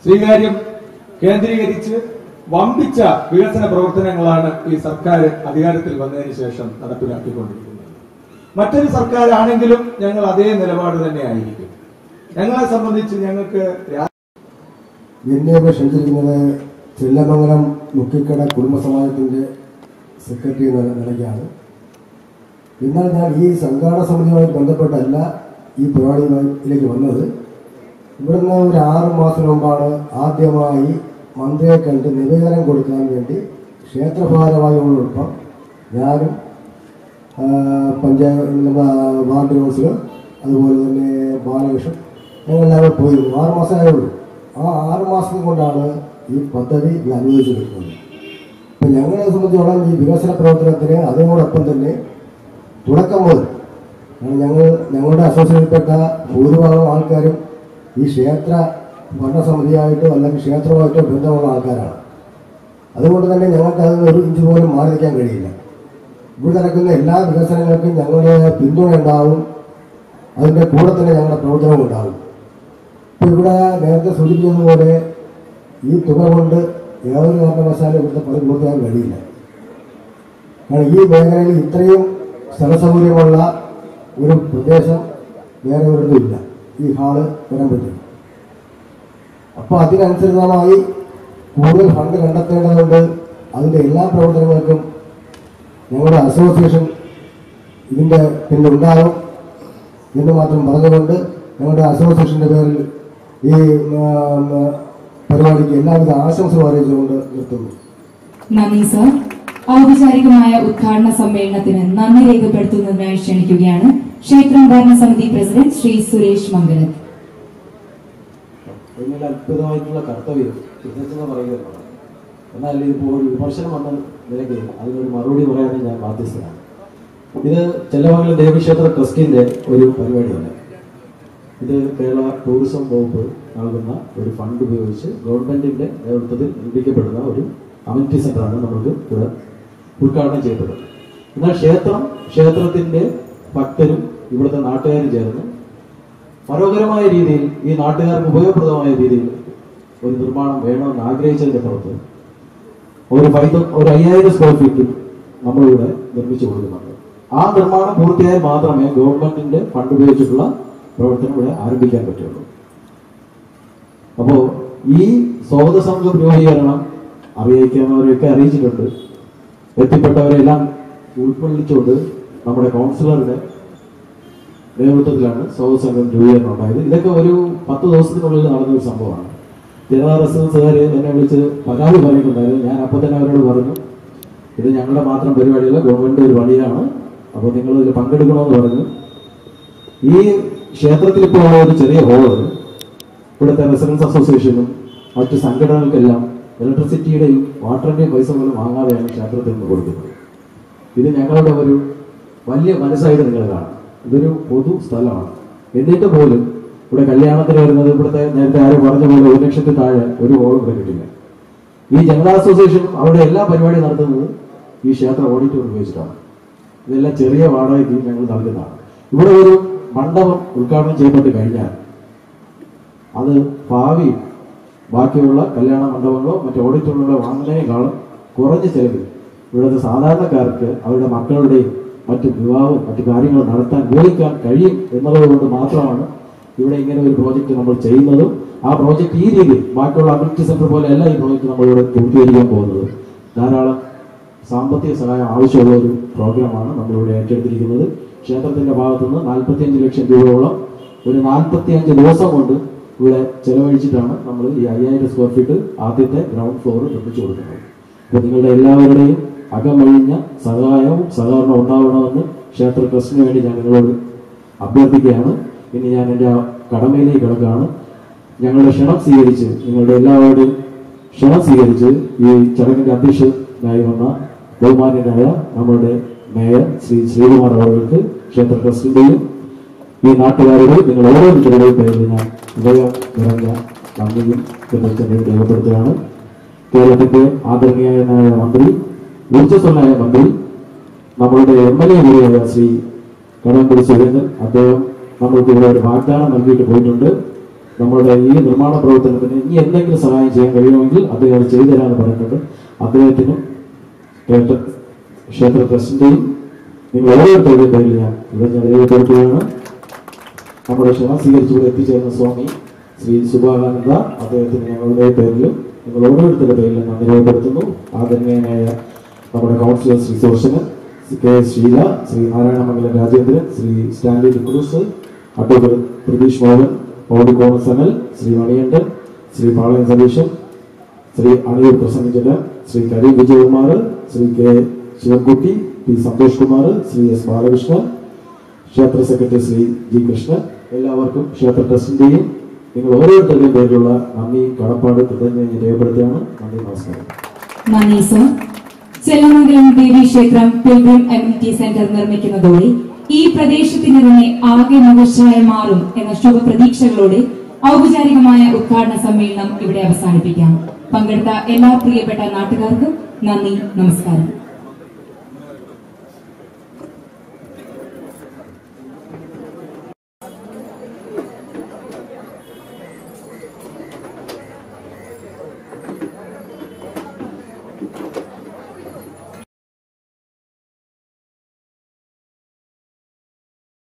സ്വീകാര്യം കേന്ദ്രീകരിച്ച് വമ്പിച്ച വികസന പ്രവർത്തനങ്ങളാണ് ഈ സർക്കാർ അധികാരത്തിൽ വന്നതിന് ശേഷം നടപ്പിലാക്കിക്കൊണ്ടിരിക്കുന്നത്. മറ്റൊരു സർക്കാരാണെങ്കിലും ഞങ്ങൾ അതേ നിലപാട് തന്നെ ആയിരിക്കും ഞങ്ങളെ സംബന്ധിച്ച് ഞങ്ങൾക്ക് എന്നെ ക്ഷണിച്ചിരിക്കുന്നത് ചെല്ലമംഗലം മുക്കിക്കട കുടുംബസമാജത്തിന്റെ സെക്രട്ടറി നിലയ്ക്കാണ്. എന്നാൽ ഞാൻ ഈ സംഘാടന സമിതിയുമായി ബന്ധപ്പെട്ടല്ല ഈ പരിപാടിയിലേക്ക് വന്നത്. ഇവിടുന്ന് ഒരു ആറ് മാസം മുമ്പാണ് ആദ്യമായി മന്ത്രിയെ കണ്ട് നിവേദനം കൊടുക്കാൻ വേണ്ടി ക്ഷേത്രഭാരവാഹികളോടൊപ്പം ഞാനും പഞ്ചായത്ത് വാർഡ് കൗൺസിലർ അതുപോലെ തന്നെ ബാലകൃഷ്ണൻ ഞങ്ങളെല്ലാവരും പോയിരുന്നു ആറ് മാസമായുള്ളൂ ആ ആറ് മാസം കൊണ്ടാണ് ഈ പദ്ധതി അനുവദിച്ചിരിക്കുന്നത് അപ്പം ഞങ്ങളെ സംബന്ധിച്ചോളം ഈ വികസന പ്രവർത്തനത്തിന് അതിനോടൊപ്പം തന്നെ തുടക്കം മുതൽ ഞങ്ങൾ ഞങ്ങളുടെ അസോസിയേഷനിൽപ്പെട്ട ഭൂരിഭാഗം ആൾക്കാരും ഈ ക്ഷേത്ര ഭരണസമിതിയായിട്ടോ അല്ലെങ്കിൽ ക്ഷേത്രമായിട്ടോ ബന്ധമുള്ള ആൾക്കാരാണ്. അതുകൊണ്ട് തന്നെ ഞങ്ങൾക്ക് അത് ഒരു ഇഞ്ച് പോലും മാറി കഴിയില്ല. ഇവിടെ നടക്കുന്ന എല്ലാ വികസനങ്ങൾക്കും ഞങ്ങളുടെ പിന്തുണ ഉണ്ടാവും. അതിന്റെ കൂടെ തന്നെ ഞങ്ങളുടെ പ്രവർത്തനവും ഉണ്ടാവും. ഇപ്പം ഇവിടെ നേരത്തെ സൂചിപ്പിച്ചതുപോലെ ഈ തുക കൊണ്ട് യാതൊരു കാരണവശാലും ഇവിടുത്തെ പണി പൂർത്തിയാൻ കഴിയില്ല. കാരണം ഈ മേഖലയിൽ ഇത്രയും സ്ഥലസൗകര്യമുള്ള ഒരു പ്രദേശം വേറെ ഒരിടത്തും ഇല്ല. ഈ ഹാൾ വരാൻ പറ്റും. അപ്പോൾ അതിനനുസൃതമായി കൂടുതൽ ഫണ്ട് കണ്ടെത്തേണ്ടതുണ്ട്? അതിന്റെ എല്ലാ പ്രവർത്തനങ്ങൾക്കും ഞങ്ങളുടെ അസോസിയേഷൻ ഇതിന്റെ പിന്നുണ്ടാകും എന്ന് മാത്രം പറഞ്ഞുകൊണ്ട് ഞങ്ങളുടെ അസോസിയേഷന്റെ പേരിൽ ഈ പരിപാടിക്ക് എല്ലാവിധ ആശംസകളും അറിയിച്ചുകൊണ്ട് നിർത്തുന്നു. നന്ദി സർ. ഔപചാരികമായ ഉദ്ഘാടന സമ്മേളനത്തിന് നന്ദി രേഖപ്പെടുത്തുന്നതിനായി ക്ഷണിക്കുകയാണ്. ക്ഷേത്രം ഭരണസമിതി പ്രസിഡന്റ് ശ്രീ സുരേഷ് മംഗലത്ത് അത്ഭുതമായിട്ടുള്ള കർത്തവ്യം. എന്നാൽ ഇതിപ്പോൾ ഒരു വിമർശനം വന്ന നിലയ്ക്ക് അതിനൊരു മറുപടി പറയാൻ ഞാൻ ബാധ്യസ്ഥനാണ്. ഇത് ചെല്ലമംഗലം ദേവീക്ഷേത്ര ട്രസ്റ്റിന്റെ ഒരു പരിപാടിയാണ്. ഇത് കേരള ടൂറിസം വകുപ്പ് നൽകുന്ന ഒരു ഫണ്ട് ഉപയോഗിച്ച് ഗവൺമെന്റിന്റെ നേതൃത്വത്തിൽ നിർമ്മിക്കപ്പെടുന്ന ഒരു അമിനിറ്റി സെന്ററാണ് നമുക്ക് ഇവിടെ ഉദ്ഘാടനം ചെയ്യപ്പെടുന്നത്. എന്നാൽ ക്ഷേത്രം ക്ഷേത്രത്തിന്റെ ഭക്തരും ഇവിടുത്തെ നാട്ടുകാരും ചേർന്ന് മനോഹരമായ രീതിയിൽ ഈ നാട്ടുകാർക്ക് ഉപയോഗപ്രദമായ രീതിയിൽ ഒരു നിർമ്മാണം വേണമെന്ന് ആഗ്രഹിച്ചതിന്റെ പുറത്ത് ഒരു ഫൈവ് ഒരു അയ്യായിരം സ്ക്വയർ ഫീറ്റിൽ നമ്മളിവിടെ നിർമ്മിച്ചു കൊടുക്കുന്നുണ്ട്. ആ നിർമ്മാണം പൂർത്തിയായാൽ മാത്രമേ ഗവൺമെന്റിന്റെ ഫണ്ട് ഉപയോഗിച്ചിട്ടുള്ള പ്രവർത്തനം ഇവിടെ ആരംഭിക്കാൻ പറ്റുള്ളൂ. അപ്പോ ഈ സ്വാഗത സംഘം രൂപീകരണം അറിയിക്കുന്നവരെയൊക്കെ അറിയിച്ചിട്ടുണ്ട്. എത്തിപ്പെട്ടവരെല്ലാം ഉൾക്കൊള്ളിച്ചുകൊണ്ട് നമ്മുടെ കൗൺസിലറുടെ നേതൃത്വത്തിലാണ് സ്വാഗത സംഘം രൂപീകരണം ഉണ്ടായത് ഇതൊക്കെ ഒരു പത്ത് ദിവസത്തിനുള്ളിൽ നടന്ന ഒരു സംഭവമാണ്. ജനതാ റെസിഡൻസുകാർ എന്നെ വിളിച്ച് പരാതി പറയുന്നുണ്ടായിരുന്നു ഞാൻ അപ്പോൾ തന്നെ അവരോട് പറഞ്ഞു ഇത് ഞങ്ങളുടെ മാത്രം പരിപാടിയല്ല ഗവൺമെന്റ് ഒരു പണിയാണ്. അപ്പോൾ നിങ്ങൾ ഇതിൽ പങ്കെടുക്കണമെന്ന് പറഞ്ഞു. ഈ ക്ഷേത്രത്തിൽ ഇപ്പോൾ ഉള്ള ഒരു ചെറിയ ഹോൾ ഇവിടുത്തെ റെസിഡൻസ് അസോസിയേഷനും മറ്റ് സംഘടനകൾക്കെല്ലാം ഇലക്ട്രിസിറ്റിയുടെയും വാട്ടറിന്റെയും പൈസ പോലും വാങ്ങാതെയാണ് ക്ഷേത്രത്തിൽ നിന്ന് കൊടുക്കുന്നത്. ഇത് ഞങ്ങളുടെ ഒരു വലിയ മനസ്സായിട്ട് നിങ്ങൾ കാണാം. ഇതൊരു പൊതു സ്ഥലമാണ്. എന്നിട്ട് പോലും ഇവിടെ കല്യാണത്തിന് വരുന്നത് ഇവിടുത്തെ നേരത്തെ ആരും പറഞ്ഞ പോലെ ഒരു ലക്ഷത്തിൽ താഴെ ഒരു ഓർഡർ കിട്ടില്ല ഈ ജനതാ അസോസിയേഷൻ അവരുടെ എല്ലാ പരിപാടിയും നടത്തുന്നത് ഈ ക്ഷേത്ര ഓഡിറ്റോറിയം ഉപയോഗിച്ചിട്ടാണ്. ഇതെല്ലാം ചെറിയ വാടകയ്ക്ക് ഞങ്ങൾ നൽകുന്നതാണ്. ഇവിടെ ഒരു മണ്ഡപം ഉദ്ഘാടനം ചെയ്യപ്പെട്ട് കഴിഞ്ഞാൽ അത് ഭാവി ബാക്കിയുള്ള കല്യാണ മണ്ഡപങ്ങളോ മറ്റു ഓഡിറ്റോറിയങ്ങളോ വാങ്ങുന്നതിനേക്കാളും കുറഞ്ഞ ചെലവിൽ ഇവിടുത്തെ സാധാരണക്കാർക്ക് അവരുടെ മക്കളുടെയും മറ്റു വിവാഹവും മറ്റു കാര്യങ്ങളും നടത്താൻ ഉപയോഗിക്കാൻ കഴിയും എന്നുള്ളത് കൊണ്ട് മാത്രമാണ് ഇവിടെ ഇങ്ങനെ ഒരു പ്രോജക്റ്റ് നമ്മൾ ചെയ്യുന്നതും. ആ പ്രോജക്റ്റ് ഈ രീതിയിൽ ബാക്കിയുള്ള അഭിവൃദ്ധി സെന്റർ പോലെയല്ല ഈ പ്രോജക്റ്റ് നമ്മളിവിടെ പൂർത്തീകരിക്കാൻ പോകുന്നത്. ധാരാളം സാമ്പത്തിക സഹായം ആവശ്യമുള്ള ഒരു പ്രോഗ്രാമാണ് നമ്മളിവിടെ ഏറ്റെടുത്തിരിക്കുന്നത്. ക്ഷേത്രത്തിന്റെ ഭാഗത്തുനിന്ന് നാൽപ്പത്തിയഞ്ച് ലക്ഷം രൂപയോളം ഒരു നാൽപ്പത്തിയഞ്ച് ദിവസം കൊണ്ട് ഇവിടെ ചെലവഴിച്ചിട്ടാണ് നമ്മൾ ഈ അയ്യായിരം സ്ക്വയർ ഫീറ്റ് ആദ്യത്തെ ഗ്രൗണ്ട് ഫ്ലോർ നിർമ്മിച്ചു കൊടുക്കുന്നത്. അപ്പോൾ നിങ്ങളുടെ എല്ലാവരുടെയും അകമഴിഞ്ഞ സഹായവും സഹകരണവും ഉണ്ടാവണമെന്ന് ക്ഷേത്ര ട്രസ്റ്റിന് വേണ്ടി ഞാൻ നിങ്ങളോട് അഭ്യർത്ഥിക്കുകയാണ്. ഇനി ഞാൻ എന്റെ ആ കടമയിലേക്ക് കിടക്കുകയാണ്. ഞങ്ങളുടെ ക്ഷണം സ്വീകരിച്ച് നിങ്ങളുടെ എല്ലാവരുടെയും ക്ഷണം സ്വീകരിച്ച് ഈ ചടങ്ങിന്റെ അധ്യക്ഷനായി വന്ന ബഹുമാന്യനായ നമ്മളുടെ മേയർ ശ്രീ ശ്രീകുമാർ അവർക്ക് ക്ഷേത്ര ട്രസ്റ്റിന്റെയും ഈ നാട്ടുകാരുടെയും നിങ്ങൾ ഓരോരുത്തരുടെയും പേരിൽ ഞാൻ ഹൃദയം നിറഞ്ഞ നന്ദിയും രേഖപ്പെടുത്തുകയാണ്. കേരളത്തിന്റെ ആദരണീയനായ മന്ത്രി ഊർജസ്വനായ മന്ത്രി നമ്മളുടെ എം എൽ എ കൂടിയായ ശ്രീ കടമ്പള്ളി സുരേന്ദ്രൻ അദ്ദേഹം നമ്മൾക്ക് ഇവിടെ ഒരു വാഗ്ദാനം നൽകിയിട്ട് പോയിട്ടുണ്ട്. നമ്മളുടെ ഈ നിർമ്മാണ പ്രവർത്തനത്തിന് ഇനി എന്തെങ്കിലും സഹായം ചെയ്യാൻ കഴിയുമെങ്കിൽ അദ്ദേഹം അത് ചെയ്തു തരാമെന്ന് പറഞ്ഞിട്ടുണ്ട്. അദ്ദേഹത്തിനും ക്ഷേത്ര ക്ഷേത്ര ട്രസ്റ്റിന്റെയും നിങ്ങൾ ഓരോരുത്തരുടെയും പേരിൽ ഞാൻ ഇവിടെ ഞാൻ രേഖപ്പെടുത്തുകയാണ്. നമ്മുടെ ക്ഷണം സ്വീകരിച്ചുകൂടെ എത്തിച്ചേർന്ന സ്വാമി ശ്രീ സുഭാകാനന്ദ അദ്ദേഹത്തിന് ഞങ്ങളുടെ പേരിലും നിങ്ങൾ ഓരോരുത്തരുടെ പേരിലും നന്ദി രേഖപ്പെടുത്തുന്നു. ആദരണീയനായ നമ്മുടെ councillor Shri സോഷന് K S Sheela Shri Narayanamangalam Rajendran Shri Stanley D'Cruz advocate Pratheesh Mohan Odikona Sanal Shri Maniyandan Shri Palayam Satheeshan Shri Aniyoor പ്രസംഗിച്ചത് Shri Kari Vijayakumar Shri K Sivankutty P Santhosh Kumar Shri S Balakrishnan ക്ഷേത്ര secretary Shri G Krishnan എല്ലാവർക്കും ക്ഷേത്ര ട്രസ്റ്റിന്റെയും നിങ്ങൾ ഓരോരുത്തരുടെയും പേരിലുള്ള നന്ദി കടപ്പാട് കൃതജ്ഞത രേഖപ്പെടുത്തുകയാണ്. നന്ദി നമസ്കാരം. ചെല്ലമംഗലം ദേവി ക്ഷേത്രം പിൽഗ്രിം എമ്യൂണിറ്റി സെന്റർ നിർമ്മിക്കുന്നതോടെ ഈ പ്രദേശത്തിന് തന്നെ ആകെ മുഖച്ഛായ മാറും എന്ന ശുഭപ്രതീക്ഷകളോടെ ഔപചാരികമായ ഉദ്ഘാടന സമ്മേളനം ഇവിടെ അവസാനിപ്പിക്കാം. പങ്കെടുത്ത എല്ലാ പ്രിയപ്പെട്ട നാട്ടുകാർക്കും നന്ദി നമസ്കാരം.